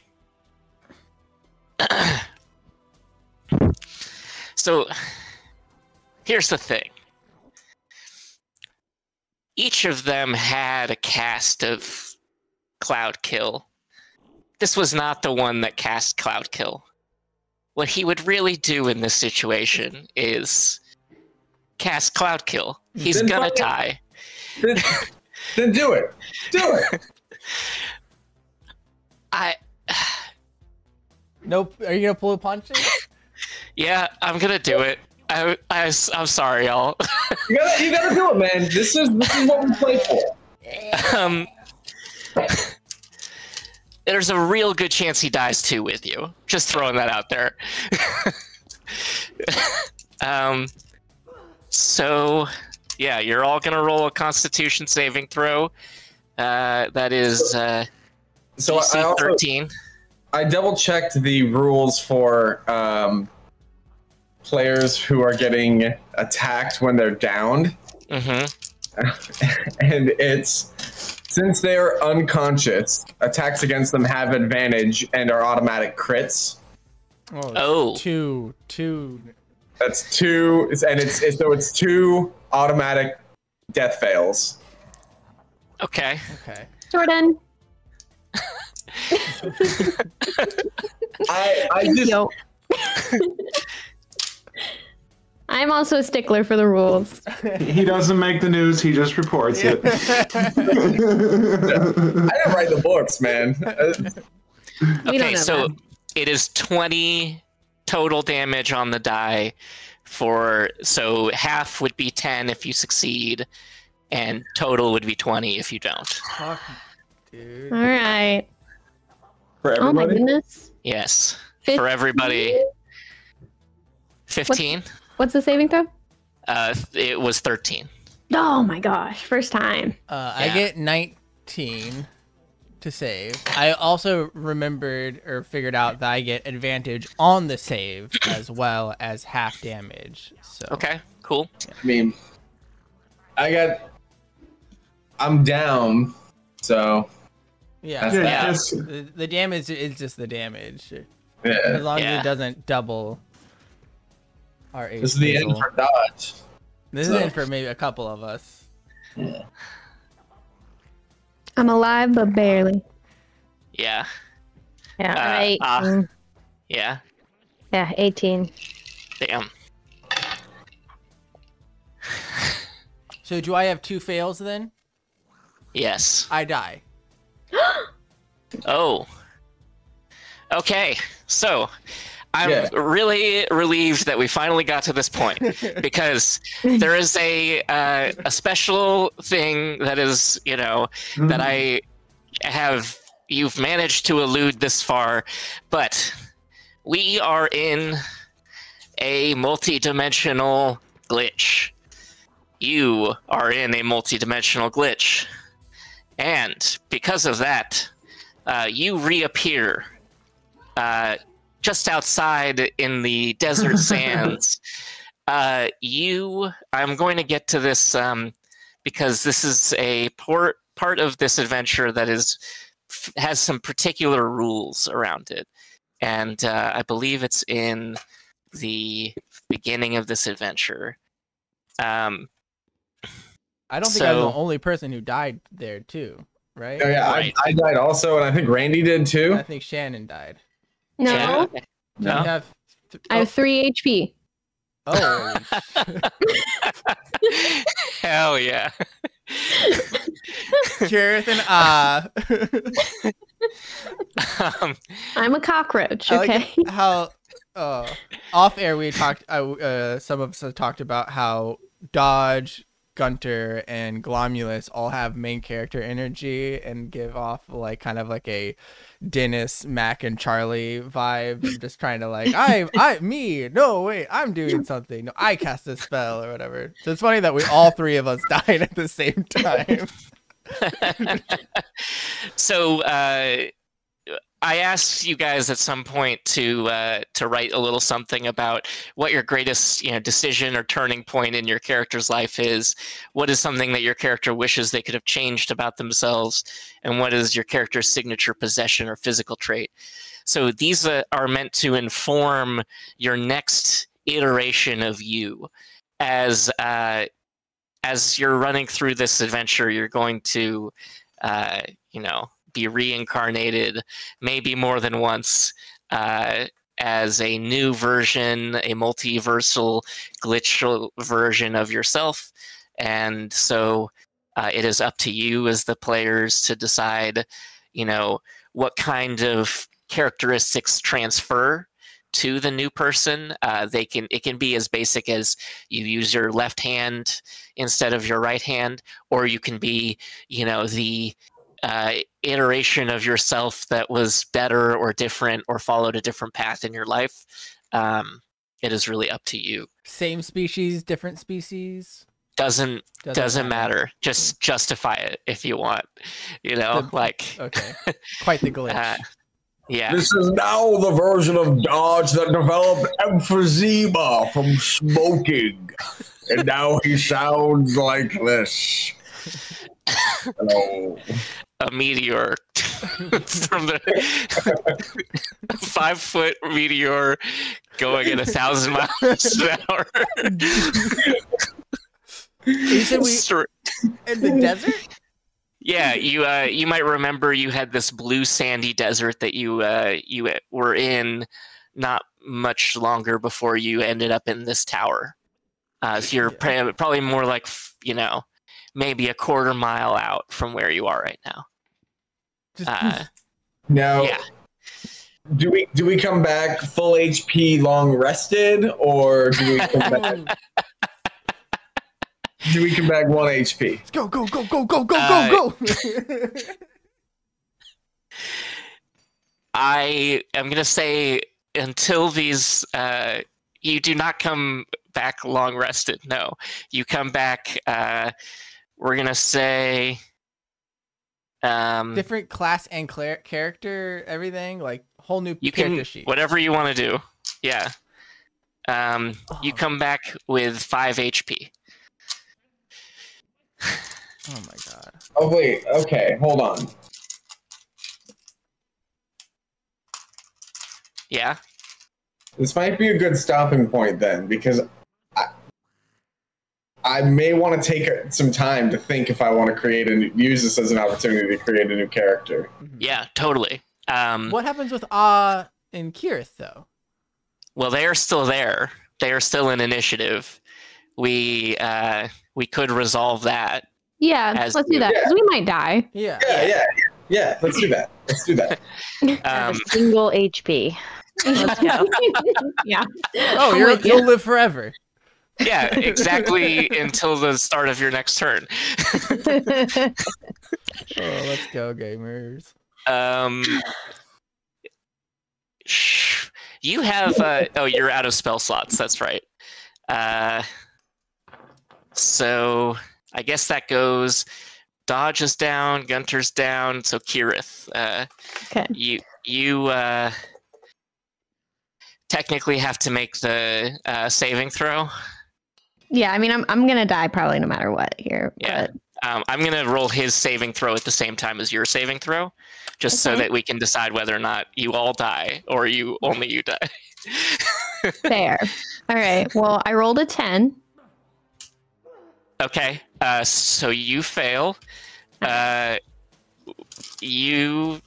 *clears throat* so, here's the thing. Each of them had a cast of Cloud Kill. This was not the one that cast Cloud Kill. What he would really do in this situation is cast Cloud Kill. He's Then gonna die. Then, then do it. Do it. *laughs* I *sighs* Nope. Are you gonna pull a punch? *laughs* yeah, I'm gonna do it. I, I am sorry, y'all. *laughs* You gotta, you gotta do it, man. This is this is what we play for. *laughs* um, there's a real good chance he dies too with you. Just throwing that out there. um, so yeah, you're all gonna roll a Constitution saving throw. Uh, that is uh, So I, DC I also 13. I double checked the rules for um, players who are getting attacked when they're downed, hmm *laughs* and it's since they are unconscious, attacks against them have advantage and are automatic crits. Oh, Oh. two, two. That's two, and it's, it's so it's two automatic death fails. Okay. Okay. Jordan. I I just Yo. I'm also a stickler for the rules. He doesn't make the news. He just reports it. *laughs* I didn't write the books, man. *laughs* Uh, We Okay, so that. it is 20 total damage on the die for so half would be 10 if you succeed and total would be 20 if you don't. Fuck, dude. All right. for everybody? Oh my everybody. goodness. Yes. Fifteen? For everybody 15. What's the saving throw? Uh it was 13. Oh my gosh. First time. Uh, I get 19 to save. I also remembered or figured out that I get advantage on the save as well as half damage. So Okay, cool. I mean, I got. I'm down, so yeah, That's Yeah, Yeah. just The, the damage is just the damage, yeah. as long as it doesn't double our This is the end for Dodge. This is so- in for maybe a couple of us. Yeah. I'm alive, but barely. Yeah. Yeah, Uh, I'm 18. ah. Yeah. Yeah, 18. Damn. So do I have two fails then? Yes. I die. *gasps* Oh. Okay. So, I'm Yeah. really relieved that we finally got to this point *laughs* because there is a uh, a special thing that is, you know, that I have you've managed to elude this far, but we are in a multi-dimensional glitch. You are in a multi-dimensional glitch. And because of that, uh, you reappear uh, just outside in the desert *laughs* sands. Uh, you, I'm going to get to this um, because this is a port, part of this adventure that is has some particular rules around it, and uh, I believe it's in the beginning of this adventure. Um, I don't think I'm the only person who died there too, right? Oh yeah, Right. I, I died also, and I think Randy did too. I think Shannon died. No. yeah. Do No. you have th- I have three HP. oh, *laughs* Hell yeah. *laughs* Jonathan, uh, *laughs* um, I'm a cockroach. I like Okay. how uh, off air we talked. I uh, some of us have talked about how Dodge, Gunter, and Glomulus all have main character energy and give off like kind of like a Dennis, Mac, and Charlie vibe. Just trying to like I, I, me. No, wait, I'm doing something. No, I cast a spell or whatever. So it's funny that we all three of us *laughs* died at the same time. *laughs* so uh, I asked you guys at some point to uh, to write a little something about what your greatest you know decision or turning point in your character's life is. What is something that your character wishes they could have changed about themselves, and what is your character's signature possession or physical trait. So these uh, are meant to inform your next iteration of you as uh, as you're running through this adventure. You're going to uh, you know be reincarnated maybe more than once uh, as a new version, a multiversal glitch version of yourself. And so uh, it is up to you as the players to decide, you know, what kind of characteristics transfer to the new person. Uh, they can it can be as basic as you use your left hand instead of your right hand, or you can be, you know, the uh, iteration of yourself that was better or different or followed a different path in your life. Um, it is really up to you. Same species, different species. Doesn't doesn't, matter. Just justify it if you want. You know, The- like Okay, *laughs* quite the glitch. uh, yeah. This is now the version of Dodge that developed emphysema from smoking. And now he sounds like this. *laughs* Hello. A meteor from *laughs* the five foot meteor going at a thousand miles an hour. You said we in the desert. Yeah, you uh, you might remember you had this blue sandy desert that you uh, you were in not much longer before you ended up in this tower. Uh, so you're pra- probably more like you know maybe a quarter mile out from where you are right now. Just Uh, Now, yeah, do we do we come back full HP, long rested, or do we come back? *laughs* do we come back one HP? go go go go go go Uh, go go. *laughs* I am gonna say until these uh, you do not come back long rested. No, you come back. Uh, we're gonna say. Um, Different class and cler- character, everything like whole new you character can sheet. whatever you want to do. Yeah. Um, you Oh. come back with five HP. Oh my god. Oh wait, okay, hold on. Yeah. This might be a good stopping point then, because I, I may want to take some time to think if I want to create and use this as an opportunity to create a new character. Mhm. Yeah. Totally. Um, What happens with Ah and Kirith though? well, they are still there. They are still in initiative. We uh, we could resolve that. Yeah, As let's do that because we might die. Yeah. Yeah, yeah, yeah. Let's do that. Let's do that. *laughs* Um, single HP. *laughs* Let's go. *laughs* yeah. Oh, you're, you'll live forever. Yeah, *laughs* exactly until the start of your next turn. *laughs* *laughs* Oh, let's go, gamers. Um, you have uh, oh, you're out of spell slots. That's right. Uh, so I guess that goes. Dodge is down. Gunter's down. So Kirith, uh, Okay. you you uh, technically have to make the uh, saving throw. Yeah, I mean, I'm I'm gonna die probably no matter what here. Yeah. Um, I'm gonna roll his saving throw at the same time as your saving throw, just so that we can decide whether or not you all die or you only you die. *laughs* Fair. All right. Well, I rolled a ten. okay, uh, so you fail. Uh, you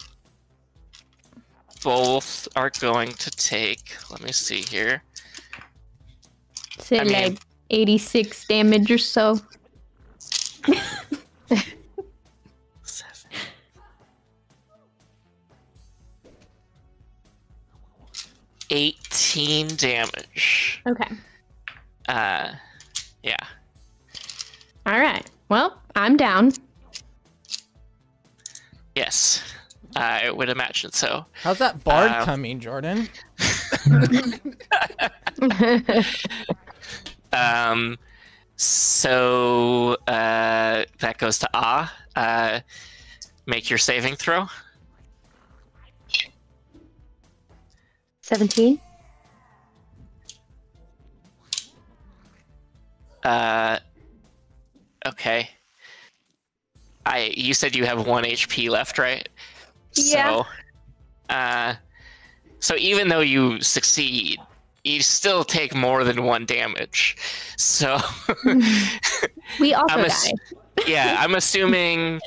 both are going to take. Let me see here. Say I mean- like 86 damage or so. Eighteen damage. Okay. Uh, yeah. All right. Well, I'm down. Yes, I would imagine so. How's that bard uh, coming, Jordan? *laughs* *laughs* *laughs* Um, so uh, that goes to Ah. Uh, make your saving throw. 17. Uh, okay. I you said you have one HP left, right? Yeah. So, uh, so even though you succeed, you still take more than one damage. So, *laughs* We also I'm die. yeah, I'm assuming.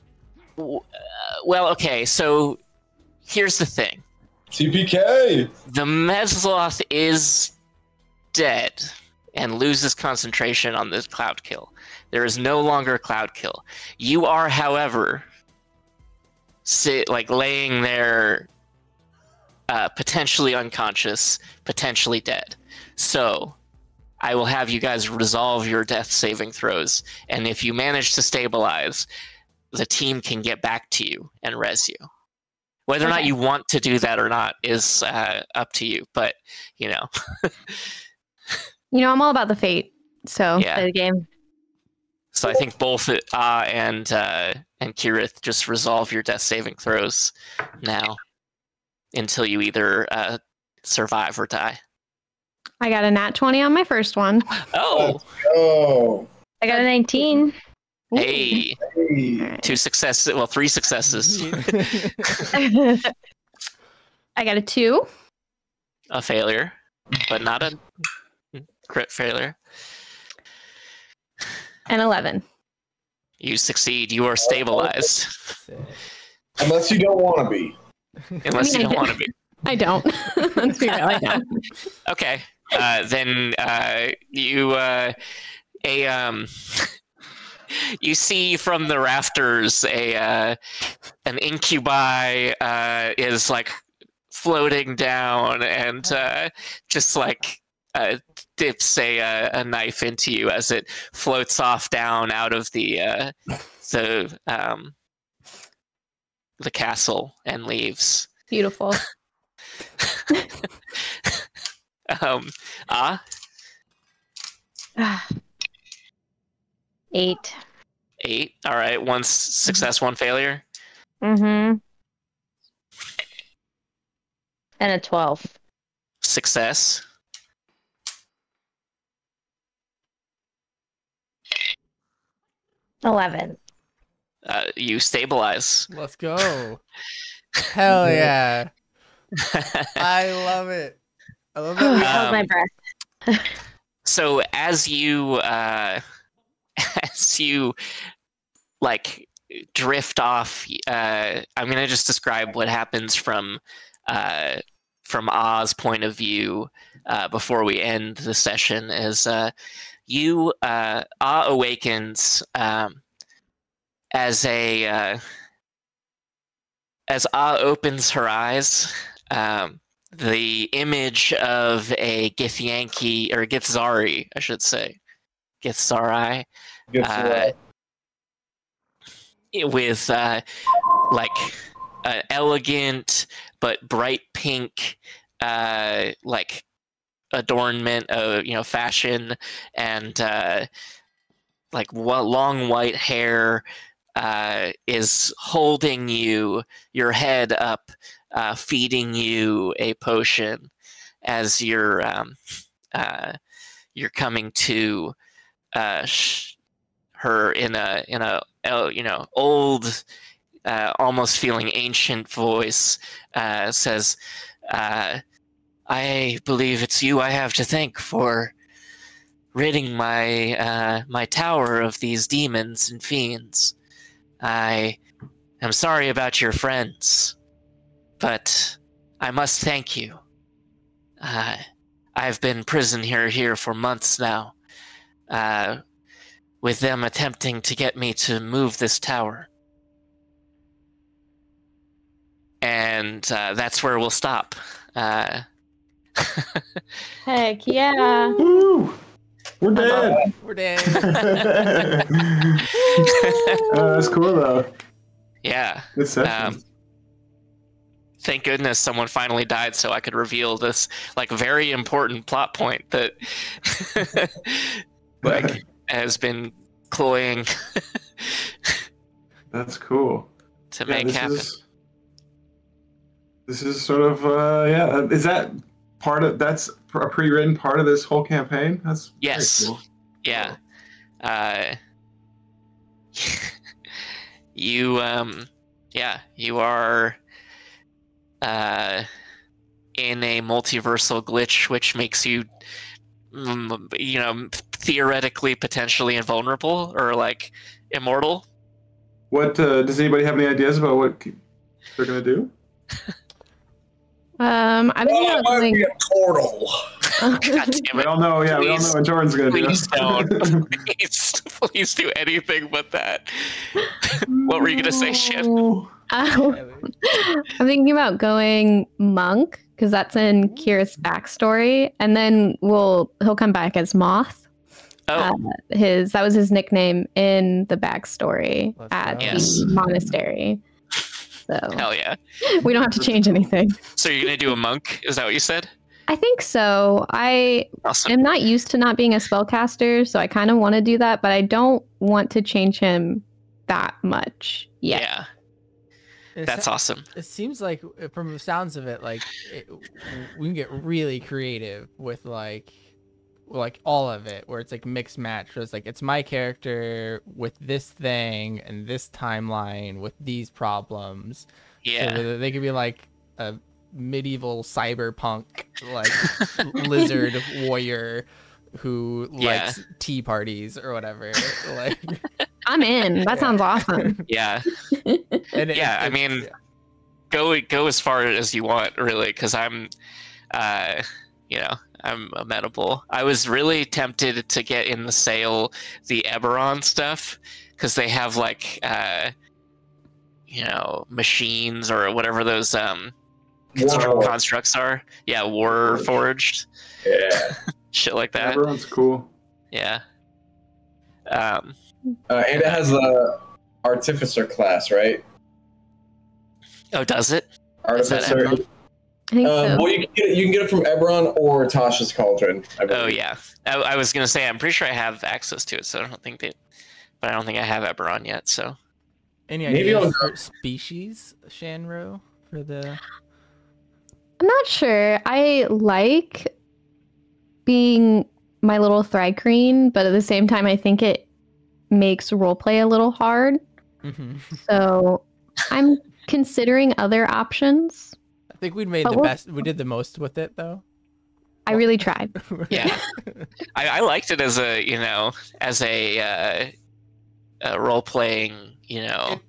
*laughs* uh, Well, okay. So here's the thing: TPK. the Mezzoloth is dead and loses concentration on this cloud kill. There is no longer a cloud kill. You are, however, sit like laying there, uh, potentially unconscious, potentially dead. So, I will have you guys resolve your death saving throws, and if you manage to stabilize, the team can get back to you and res you. Whether or not you want to do that or not is uh, up to you. But you know, *laughs* You know, I'm all about the fate. So Yeah. Play the game. so I think both uh, and uh, and Kirith just resolve your death saving throws now until you either uh, survive or die. I got a nat 20 on my first one. Oh, Oh. I got a 19. hey, Hey. Two successes. Well, three successes. *laughs* I got a two. a failure, but not a crit failure. and 11. You succeed. You are stabilized, Unless you don't want to be. Unless I you don't want to be. I don't. *laughs* Let's be real, I don't. Okay. Uh, then uh, you uh, a um, *laughs* you see from the rafters a uh, an incubi uh, is like floating down and uh, just like uh, dips a a knife into you as it floats off down out of the uh, the um, the castle and leaves. Beautiful. *laughs* Um, ah, *sighs* Eight. eight. All right, one success, one failure. Mm-hmm. And a 12. Success. Eleven. Uh, you stabilize. Let's go. *laughs* Hell yeah. *laughs* I love it. I love that we That was my Um, breath. *laughs* so as you uh, as you like drift off, uh, I'm gonna just describe what happens from uh, from Oz point of view uh, before we end the session. Is uh, you uh, Ah awakens um, as a uh, as Ah opens her eyes. Um, the image of a Githyanki or Githzerai, I should say, Githzerai, uh, with uh, like an elegant but bright pink, uh, like adornment of you know fashion and uh, like long white hair. Uh, is holding you your head up uh, feeding you a potion as you're um, uh, you're coming to uh, her in a in a uh, you know old, uh, almost feeling ancient voice uh, says, "I believe it's you I have to thank for." Ridding my uh, my tower of these demons and fiends, I am sorry about your friends but I must thank you. Uh, I've been prison here here for months now, uh, with them attempting to get me to move this tower. And uh, that's where we'll stop. Uh, *laughs* Heck yeah. Woo! We're dead. We're dead. oh, that's cool though. yeah. Good session. Um, thank goodness someone finally died so I could reveal this like very important plot point that *laughs* like *laughs* has been cloying *laughs* that's cool. to Yeah, make this happen. is this is sort of uh, yeah. Is that part of that's a pre-written part of this whole campaign? That's Yes. cool. Yeah. Uh, *laughs* you um yeah, you are uh in a multiversal glitch which makes you you know theoretically potentially invulnerable or like immortal. What uh, does anybody have any ideas about what they're gonna do? *laughs* Um, I've been Oh, thinking it about might doing. be a portal. God damn We it. all know, yeah, we all Please- know what Jordan's gonna please do. don't. *laughs* Please, please do anything but that. What were you gonna say, Shin? No. *laughs* I'm thinking about going monk because that's in Kira's backstory, and then we'll he'll come back as Moth. Oh, Uh, his that was his nickname in the backstory Let's at go. Yes. the monastery. So hell yeah. we don't have to change anything. So you're gonna do a monk? Is that what you said? I think so. I Awesome. am not used to not being a spellcaster, so I kind of want to do that, but I don't want to change him that much yet. Yeah, It that's se- awesome. It seems like, from the sounds of it, like it, we can get really creative with like, like all of it, where it's like mixed match. Where it's like it's my character with this thing and this timeline with these problems. Yeah. that they could be like a medieval cyberpunk like *laughs* lizard warrior who Yeah. likes tea parties or whatever. *laughs* Like, I'm in. That Yeah. sounds awesome. *laughs* Yeah. and it- Yeah, I it- mean, yeah. Go go as far as you want, really, because I'm, uh, you know, I'm amenable. I was really tempted to get in the sale the Eberron stuff because they have like, uh, you know, machines or whatever those um constru- constructs are. Yeah, war forged Yeah. *laughs* shit like that. Everyone's cool. Yeah. Um. Uh, and it has the artificer class, right? Oh, does it? Is that Artificer. Eberron? I think Um, so. well, you can, get it, you can get it from Eberron or Tasha's Cauldron. Oh yeah, I, I was gonna say I'm pretty sure I have access to it, so I don't think that, but I don't think I have Eberron yet. So Any Maybe ideas on- for species, Shanro, for the I'm not sure. I like being my little Thri-kreen, but at the same time, I think it makes roleplay a little hard. Mhm. So I'm considering other options. I think we made But the we'll- best. We did the most with it, though. I really tried. *laughs* yeah, I, I liked it as a you know as a, uh, a role playing you know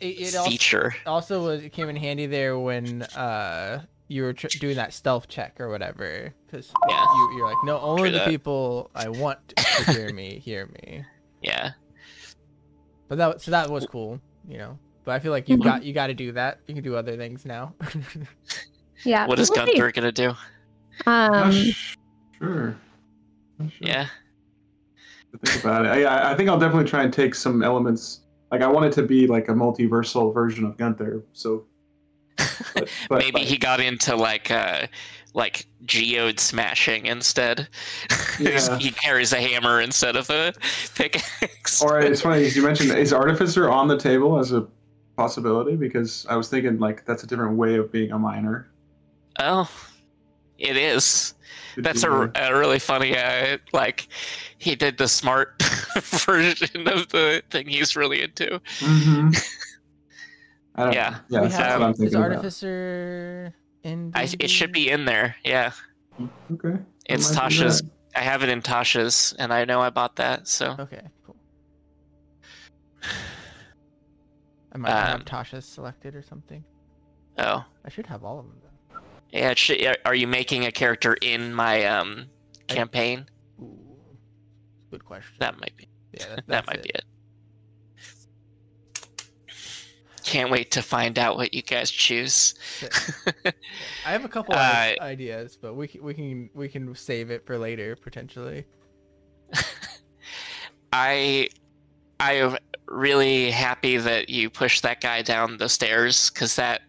it, it also, feature. also was it came in handy there when uh you were tr- doing that stealth check or whatever, because Yeah. you, you're like, no, only True the that. people I want to hear me hear me. *laughs* Yeah, But that so that was cool, you know. But I feel like you Mhm. got you got to do that. You can do other things now. *laughs* Yeah. what is we'll see. Gunter gonna do? Um, sure. Sure. Yeah, think about it. I, I think I'll definitely try and take some elements. Like I want it to be like a multiversal version of Gunter. So but, *laughs* but- maybe he got into like uh like geode smashing instead. *laughs* Yeah. he carries a hammer instead of a pickaxe. Or it's funny you mentioned is artificer on the table as a possibility because I was thinking like that's a different way of being a miner. oh, it is. Could That's a, the- a really funny uh like he did the smart *laughs* version of the thing he's really into Mhm. I don't Yeah. know. yeah. We That's, have- that's what I'm is thinking about. Artificer in? I, it should be in there yeah Okay. It's tasha's i have it in tasha's and i know i bought that so Okay, I might not have Um, Tasha selected or something. oh I should have all of them though. yeah should, are you making a character in my um I- campaign Ooh, good question. that might be yeah, that, *laughs* that might it. be it can't wait to find out what you guys choose. *laughs* I have a couple Uh, ideas, but we can, we can we can save it for later potentially. *laughs* I I am really happy that you pushed that guy down the stairs because that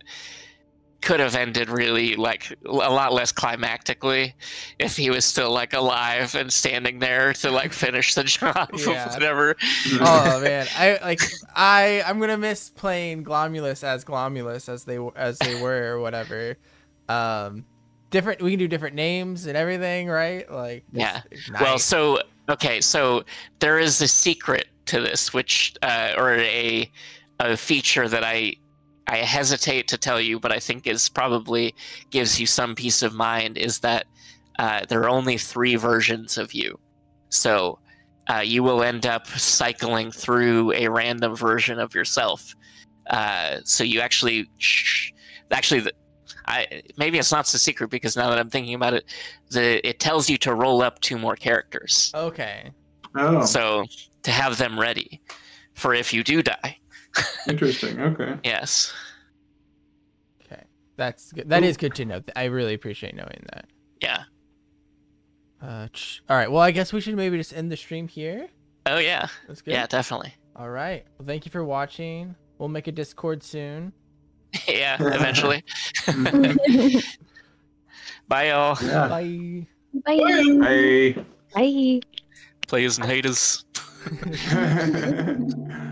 could have ended really like a lot less climactically if he was still like alive and standing there to like finish the *laughs* job Yeah. of whatever. *laughs* oh man, I like I I'm gonna miss playing Glomulus as Glomulus as they as they were or whatever. Um, different. We can do different names and everything, right? Like Yeah. just Well, so okay, so there is a secret to this, which uh, or a a feature that I I hesitate to tell you, but I think is probably gives you some peace of mind. Is that uh, there are only three versions of you, so uh, you will end up cycling through a random version of yourself. Uh, so you actually, sh- actually, the, I maybe it's not so secret because now that I'm thinking about it, the it tells you to roll up two more characters. okay. Oh, So to have them ready for if you do die. interesting. Okay. *laughs* Yes. Okay, that's good. That is good to know. I really appreciate knowing that. Yeah. Uh, ch- all right. Well, I guess we should maybe just end the stream here. Oh yeah. That's good. Yeah, definitely. All right. Well, thank you for watching. We'll make a Discord soon. *laughs* yeah, eventually. *laughs* Bye y'all. Yeah. Bye. Bye. Bye. Bye. Players and haters. Bye. *laughs*